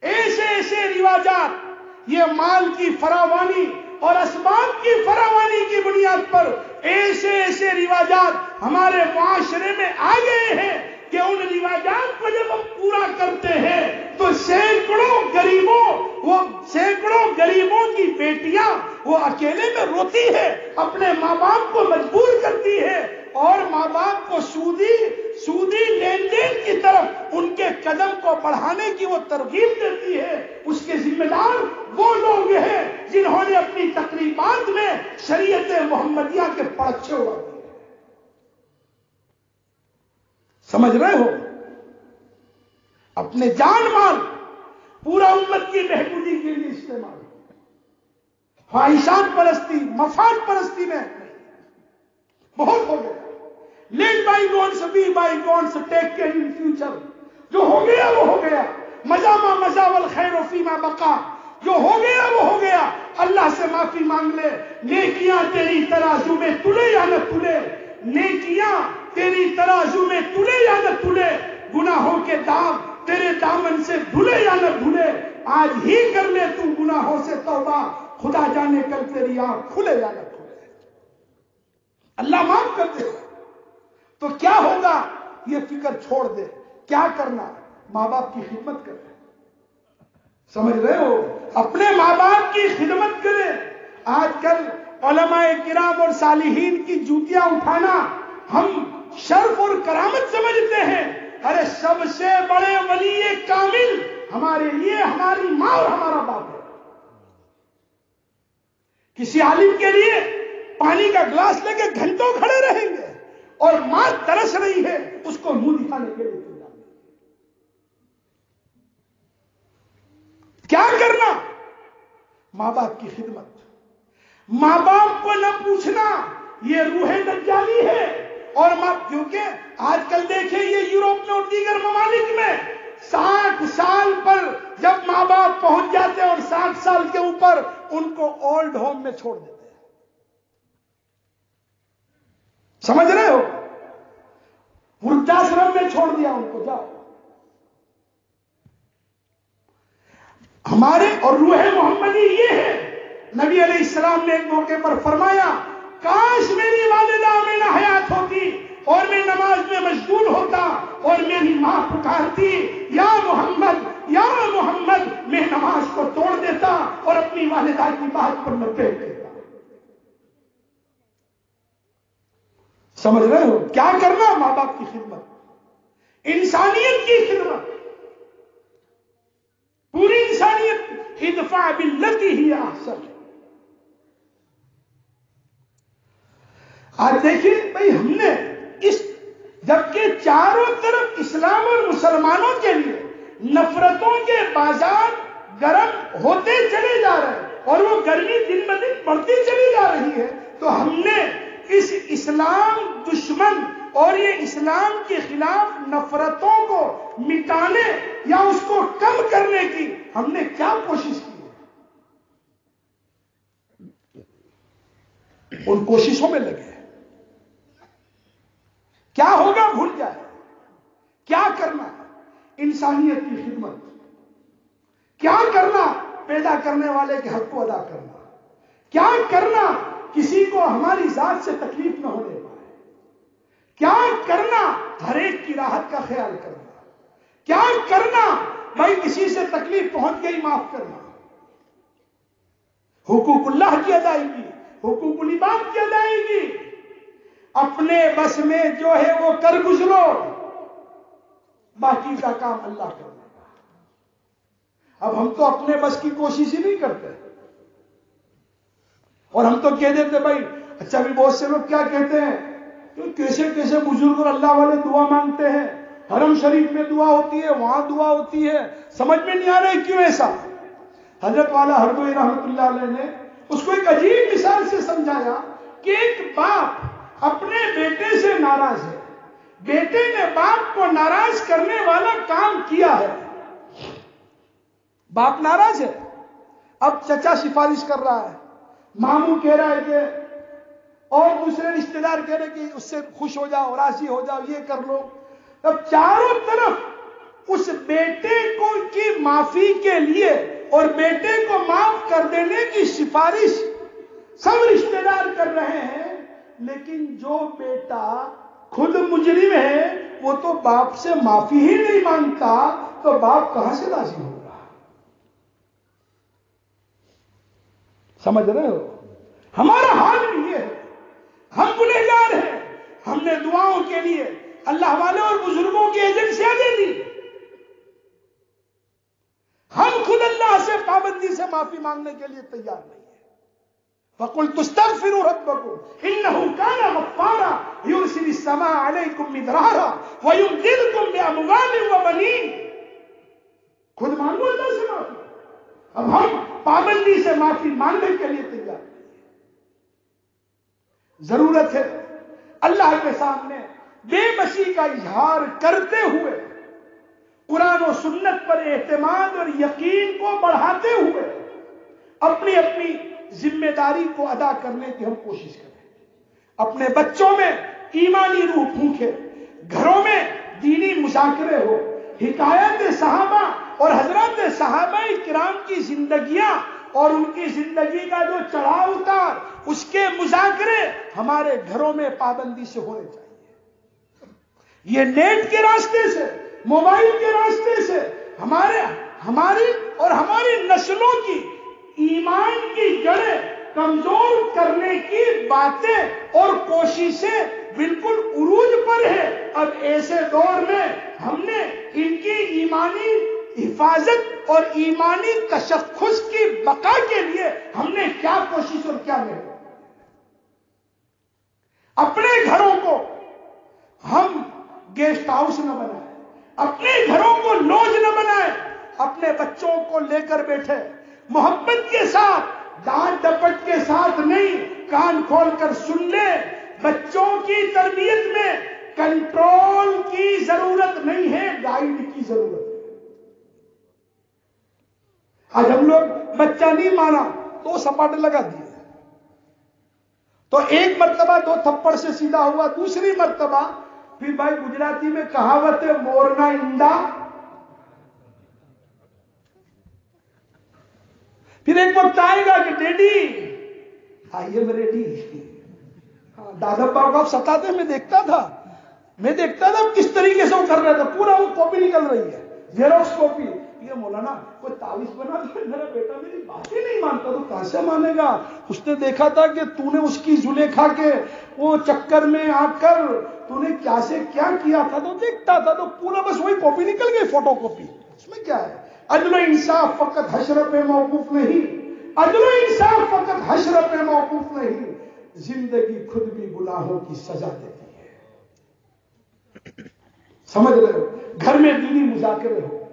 ایسے ایسے رواجات، یہ مال کی فراوانی اور اسباب کی فراوانی کی بنیاد پر ایسے ایسے رواجات ہمارے معاشرے میں آ گئے ہیں کہ ان رواجات کو جب ہم پورا کرتے ہیں تو سینکڑوں گریبوں وہ سینکڑوں گریبوں کی بیٹیاں وہ اکیلے میں روتی ہے اپنے ماں باپ کو مجبور کرتی ہے اور ماں باپ کو سودی سودی لین دین کی طرف ان کے قدم کو بڑھانے کی وہ ترغیب دیتی ہے، اس کے ذمہ دار وہ لوگ ہیں جنہوں نے اپنی تقریبات میں شریعت محمدیہ کے پڑچے اڑا دیے۔ سمجھ رہے ہو؟ اپنے جان مال، پورا امت کی بہبودی کے لیے استعمال۔ خواہشات پرستی، مفاد پرستی میں۔ بہت ہو گیا۔ Let bygones be bygones take care in future جو ہو گیا، وہ ہو گیا. مزا ما مزا ول خیر فیما بقا. جو ہو گیا، وہ ہو گیا. اللہ سے معافی مانگ لے. نیکیاں تیری ترازو میں تلے یا نہ تلے؟ نیکیاں تیری ترازو میں تلے یا نہ تلے؟ گناہوں کے داغ تیرے دامن سے دھلے یا نہ دھلے؟ آج ہی کر لے تو گناہوں سے توبہ. خدا جانے کل تیری آنکھ کھلے یا نہ کھلے. اللہ معاف کر دے. تو کیا ہوگا؟ یہ فکر چھوڑ دے۔ کیا کرنا؟ ماں باپ کی خدمت کرے۔ سمجھ رہے ہو؟ اپنے ماں باپ کی خدمت کرے۔ آج کل علماء کرام اور صالحین کی جوتیاں اٹھانا ہم شرف اور کرامت سمجھتے ہیں۔ ارے سب سے بڑے ولی کامل ہمارے لیے ہماری ماں اور ہمارا باپ ہے۔ کسی عالم کے لیے پانی کا گلاس لے کے گھنٹوں کھڑے رہیں گے۔ اور ماں ترس رہی ہے، اس کو منہ دکھانے کے لیے کیا کرنا؟ ماں باپ کی خدمت۔ ماں باپ کو نہ پوچھنا، یہ روح دجالی ہے۔ اور ماں، کیونکہ آج کل دیکھیں، یہ یوروپ میں اور دیگر ممالک میں ساٹھ سال پر جب ماں باپ پہنچ جاتے ہیں اور ساٹھ سال کے اوپر ان کو اولڈ ہوم میں چھوڑ دیتے ہیں۔ سمجھ رہے ہو؟ وردھاشرم میں چھوڑ دیا ان کو، جاؤ۔ ہمارے اور روح محمدی یہ ہے۔ نبی علیہ السلام نے ایک موقع پر فرمایا، کاش میری والدہ میں نہ حیات ہوتی اور میں نماز میں مشغول ہوتا اور میری ماں پکارتی۔ یا محمد یا محمد، میں نماز کو توڑ دیتا اور اپنی والدہ کی بات پر میں پیٹ دیتا سمجھ رہے ہو؟ کیا کرنا ماں باپ کی خدمت؟ انسانیت کی خدمت۔ پوری انسانیت ادفاع باللتی ہی احسن۔ آج دیکھیے بھائی، ہم نے اس، جبکہ چاروں طرف اسلام اور مسلمانوں کے لیے نفرتوں کے بازار گرم ہوتے چلے جا رہے ہیں اور وہ گرمی دن ب دن بڑھتی چلی جا رہی ہے، تو ہم نے اس اسلام دشمن اور یہ اسلام کے خلاف نفرتوں کو مٹانے یا اس کو کم کرنے کی ہم نے کیا کوشش کی؟ ان کوششوں میں لگے کیا ہوگا؟ بھول جائے۔ کیا کرنا؟ انسانیت کی خدمت۔ کیا کرنا پیدا کرنے والے کے حق کو ادا کرنا؟ کیا کرنا کسی کو ہماری ذات سے تکلیف نہ ہونے پائے۔ کیا کرنا ہر ایک کی راحت کا خیال کرنا۔ کیا کرنا بھائی کسی سے تکلیف پہنچ گئی معاف کرنا۔ حقوق اللہ کی ادائیگی، حقوق الباد کی ادائیگی۔ اپنے بس میں جو ہے وہ کر گزرو۔ باقی کا کام اللہ کر لے گا اب ہم تو اپنے بس کی کوشش ہی نہیں کرتے۔ اور ہم تو کہہ دیتے بھائی اچھا بھی بہت سے لوگ کیا کہتے ہیں؟ کہ کیسے کیسے بزرگ اور اللہ والے دعا مانگتے ہیں؟ حرم شریف میں دعا ہوتی ہے، وہاں دعا ہوتی ہے۔ سمجھ میں نہیں آ رہا کیوں ایسا؟ حضرت والا ہر رحمت اللہ علیہ نے اس کو ایک عجیب مثال سے سمجھایا کہ ایک باپ اپنے بیٹے سے ناراض ہے۔ بیٹے نے باپ کو ناراض کرنے والا کام کیا ہے۔ باپ ناراض ہے۔ اب چچا سفارش کر رہا ہے۔ ماموں کہہ رہا ہے کہ اور دوسرے رشتے دار کہہ رہے کہ اس سے خوش ہو جاؤ، راضی ہو جاؤ، یہ کر لو۔ اب چاروں طرف اس بیٹے کو کی معافی کے لیے اور بیٹے کو معاف کر دینے کی سفارش سب رشتے دار کر رہے ہیں، لیکن جو بیٹا خود مجرم ہے، وہ تو باپ سے معافی ہی نہیں مانگتا، تو باپ کہاں سے راضی ہوگا سمجھ رہے ہو؟ ہمارا حال بھی یہ ہے۔ ہم گنہگار ہیں۔ ہم نے دعاؤں کے لیے اللہ والے اور بزرگوں کی ایجنسیاں دے دی۔ ہم خود اللہ سے پابندی سے معافی مانگنے کے لیے تیار نہیں ہیں۔ فقل تستغفروا ربكم انه كان غفارا يرسل السماء عليكم مدرارا ويمددكم باموال وبنين خود مانگو اللہ سے اب ہم پابندی سے معافی مانگنے کے لیے تیار نہیں ضرورت ہے اللہ کے سامنے بے بسی کا اظہار کرتے ہوئے، قرآن و سنت پر اعتماد اور یقین کو بڑھاتے ہوئے اپنی اپنی ذمہ داری کو ادا کرنے کی ہم کوشش کریں۔ اپنے بچوں میں ایمانی روح پھونکے، گھروں میں دینی مذاکرے ہو حکایت صحابہ اور حضرت صحابہ کرام کی زندگیاں اور ان کی زندگی کا جو چڑھاؤ اتار اس کے مذاکرے ہمارے گھروں میں پابندی سے ہونے چاہیے۔ یہ نیٹ کے راستے سے، موبائل کے راستے سے ہمارے، ہماری اور ہماری نسلوں کی ایمان کی جڑیں کمزور کرنے کی باتیں اور کوششیں بالکل عروج پر ہے اب ایسے دور میں ہم نے ان کی ایمانی حفاظت اور ایمانی تشخص کی بقا کے لیے ہم نے کیا کوشش اور کیا نہیں اپنے گھروں کو ہم گیسٹ ہاؤس نہ بنائیں، اپنے گھروں کو لوج نہ بنائیں، اپنے بچوں کو لے کر بیٹھے، محبت کے ساتھ ڈانٹ ڈپٹ کے ساتھ نہیں، کان کھول کر سن لے، بچوں کی تربیت میں کنٹرول کی ضرورت نہیں ہے، گائیڈ کی ضرورت ہے۔ آج ہم لوگ بچہ نہیں مانا تو سپاٹے لگا دیے۔ تو ایک مرتبہ دو تھپڑ سے سیدھا ہوا دوسری مرتبہ پھر بھائی گجراتی میں کہاوت ہے مورنا انڈا پھر ایک وقت آئے گا کہ ڈیڈی آئیے میرے ڈی ہاں، دادا باؤ کو آپ ستاتے میں دیکھتا تھا۔ میں دیکھتا تھا کس طریقے سے وہ کر رہا تھا؟ پورا وہ کاپی نکل رہی ہے۔ Xerox copy. یہ مولانا، کوئی تعویذ بنا دیا میرا بیٹا میری بات ہی نہیں مانتا، تو کہاں سے مانے گا؟ اس نے دیکھا تھا کہ تو نے اس کی زلے کھا کے وہ چکر میں آ کر تو نے کیا سے کیا کیا تھا، تو دیکھتا تھا، تو پورا بس وہی کاپی نکل گئی فوٹو کاپی اس میں کیا ہے؟ عدل و انصاف فقط حشر پہ موقوف نہیں۔ عدل و انصاف فقط حشر پہ موقوف نہیں۔ زندگی خود بھی گناہوں کی سزا دیتی ہے۔ سمجھ رہے ہو؟ گھر میں دینی مذاکرے ہو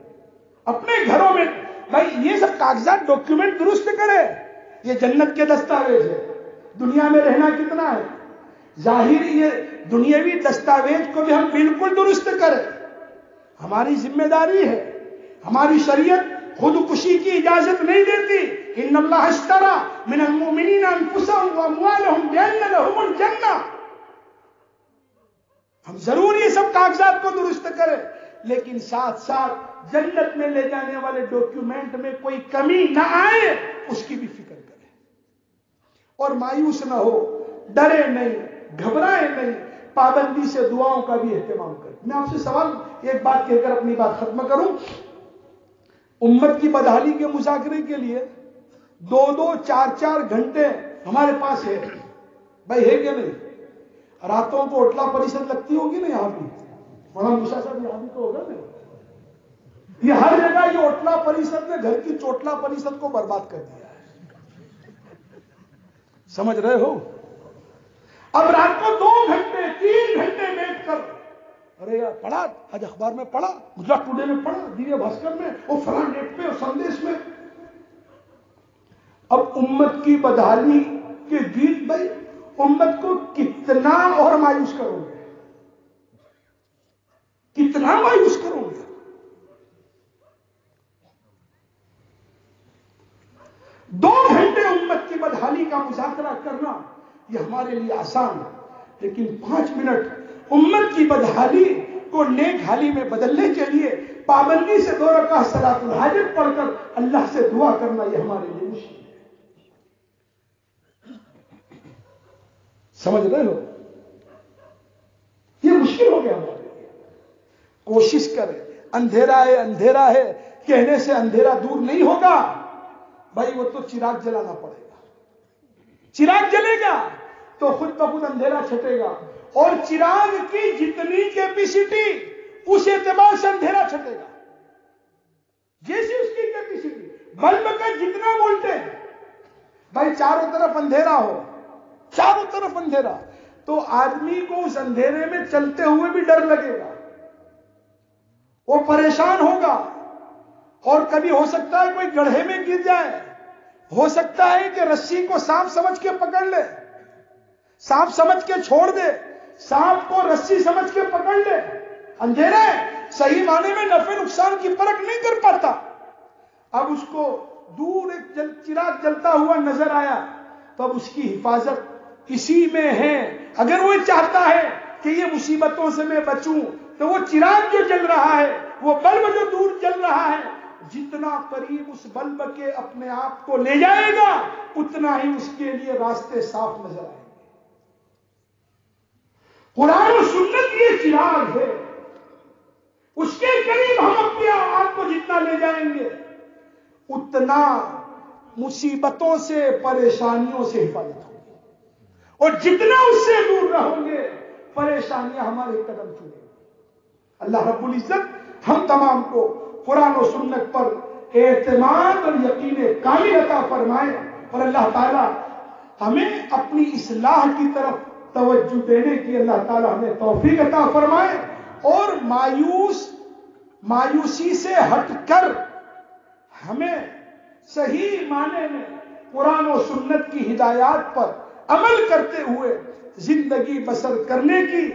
اپنے گھروں میں بھائی، یہ سب کاغذات ڈاکیومنٹ درست کرے یہ جنت کے دستاویز ہے دنیا میں رہنا کتنا ہے؟ ظاہر یہ دنیاوی دستاویز کو بھی ہم بالکل درست کریں۔ ہماری ذمہ داری ہے۔ ہماری شریعت خودکشی کی اجازت نہیں دیتی۔ ان اللہ اشترا من المؤمنین انفسهم واموالهم بان لهم الجنہ۔ ہم ضرور یہ سب کاغذات کو درست کریں، لیکن ساتھ ساتھ جنت میں لے جانے والے ڈاکیومنٹ میں کوئی کمی نہ آئے، اس کی بھی فکر کریں۔ اور مایوس نہ ہو، ڈرے نہیں، گھبرائے نہیں، پابندی سے دعاؤں کا بھی اہتمام کریں۔ میں آپ سے سوال، ایک بات کہہ کر اپنی بات ختم کروں۔ امت کی بدحالی کے مذاکرے کے لیے دو دو چار چار گھنٹے ہمارے پاس ہے۔ بھائی، ہے کہ نہیں؟ راتوں کو اٹلا پریشد لگتی ہوگی نا یہاں بھی؟ بڑا مسا صاحب، یہاں بھی تو ہوگا نا یہ ہر جگہ یہ اوٹلا پریشد نے گھر کی چوٹلا پریشد کو برباد کر دیا ہے۔ سمجھ رہے ہو؟ اب رات کو دو گھنٹے، تین گھنٹے بیٹھ کر، ارے یار، پڑھا، آج اخبار میں پڑھا، گجرات ٹوڈے میں پڑھا دیوے بھاسکر میں وہ فلاں ڈیٹ پہ اور سندیش میں۔ اب امت کی بدحالی کے گیت بھائی، امت کو کتنا اور مایوس کرو گے؟ کتنا مایوس کرو گے دو گھنٹے امت کی بدحالی کا مذاکرہ کرنا یہ ہمارے لیے آسان ہے۔ لیکن پانچ منٹ امت کی بدحالی کو نیک حالی میں بدلنے کے لیے پابندی سے دو رکھا سلاط الحاجت پڑھ کر اللہ سے دعا کرنا یہ ہمارے لیے مشکل ہے۔ سمجھ رہے ہو؟ یہ مشکل ہو گیا ہمارے لیے۔ کوشش کرے اندھیرا ہے اندھیرا ہے، کہنے سے اندھیرا دور نہیں ہوگا۔ بھائی وہ تو چراغ جلانا پڑے گا۔ چراغ جلے گا تو خود بخود اندھیرا چھٹے گا۔ اور چراغ کی جتنی کیپیسٹی اس اعتبار سے اندھیرا چھٹے گا۔ جیسی اس کی کیپیسٹی بلب کا جتنا وولٹیج بھائی چاروں طرف اندھیرا ہو۔ چاروں طرف اندھیرا۔ تو آدمی کو اس اندھیرے میں چلتے ہوئے بھی ڈر لگے گا۔ وہ پریشان ہوگا۔ اور کبھی ہو سکتا ہے کوئی گڑھے میں گر جائے۔ ہو سکتا ہے کہ رسی کو سانپ سمجھ کے پکڑ لے، سانپ سمجھ کے چھوڑ دے، سانپ کو رسی سمجھ کے پکڑ لے۔ اندھیرے، صحیح معنی میں نفع نقصان کی پرکھ نہیں کر پاتا۔ اب اس کو دور ایک جل، چراغ جلتا ہوا نظر آیا۔ تو اب اس کی حفاظت اسی میں ہے۔ اگر وہ چاہتا ہے کہ یہ مصیبتوں سے میں بچوں، تو وہ چراغ جو جل رہا ہے، وہ بلب جو دور جل رہا ہے جتنا قریب اس بلب کے اپنے آپ کو لے جائے گا، اتنا ہی اس کے لیے راستے صاف نظر آئیں گے۔ قرآن و سنت یہ چراغ ہے۔ اس کے قریب ہم اپنے آپ کو جتنا لے جائیں گے، اتنا مصیبتوں سے، پریشانیوں سے حفاظت ہوگی اور جتنا اس سے دور رہوں گے، پریشانیاں ہمارے قدم چنے۔ گی اللہ رب العزت ہم تمام کو قرآن و سنت پر اعتماد اور یقین کامل عطا فرمائے اور اللہ تعالی ہمیں اپنی اصلاح کی طرف توجہ دینے کی اللہ تعالی ہمیں توفیق عطا فرمائے اور مایوس، مایوسی سے ہٹ کر ہمیں صحیح معنی میں قرآن و سنت کی ہدایات پر عمل کرتے ہوئے زندگی بسر کرنے کی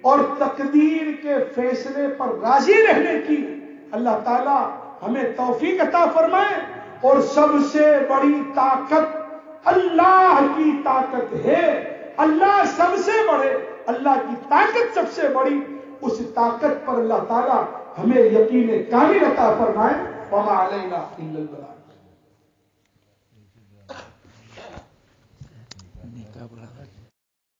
اور تقدیر کے فیصلے پر راضی رہنے کی اللہ تعالی ہمیں توفیق عطا فرمائے اور سب سے بڑی طاقت اللہ کی طاقت ہے۔ اللہ سب سے بڑے، اللہ کی طاقت سب سے بڑی۔ اس طاقت پر اللہ تعالی ہمیں یقین کامل عطا فرمائے۔ وما علینا الا البلاغ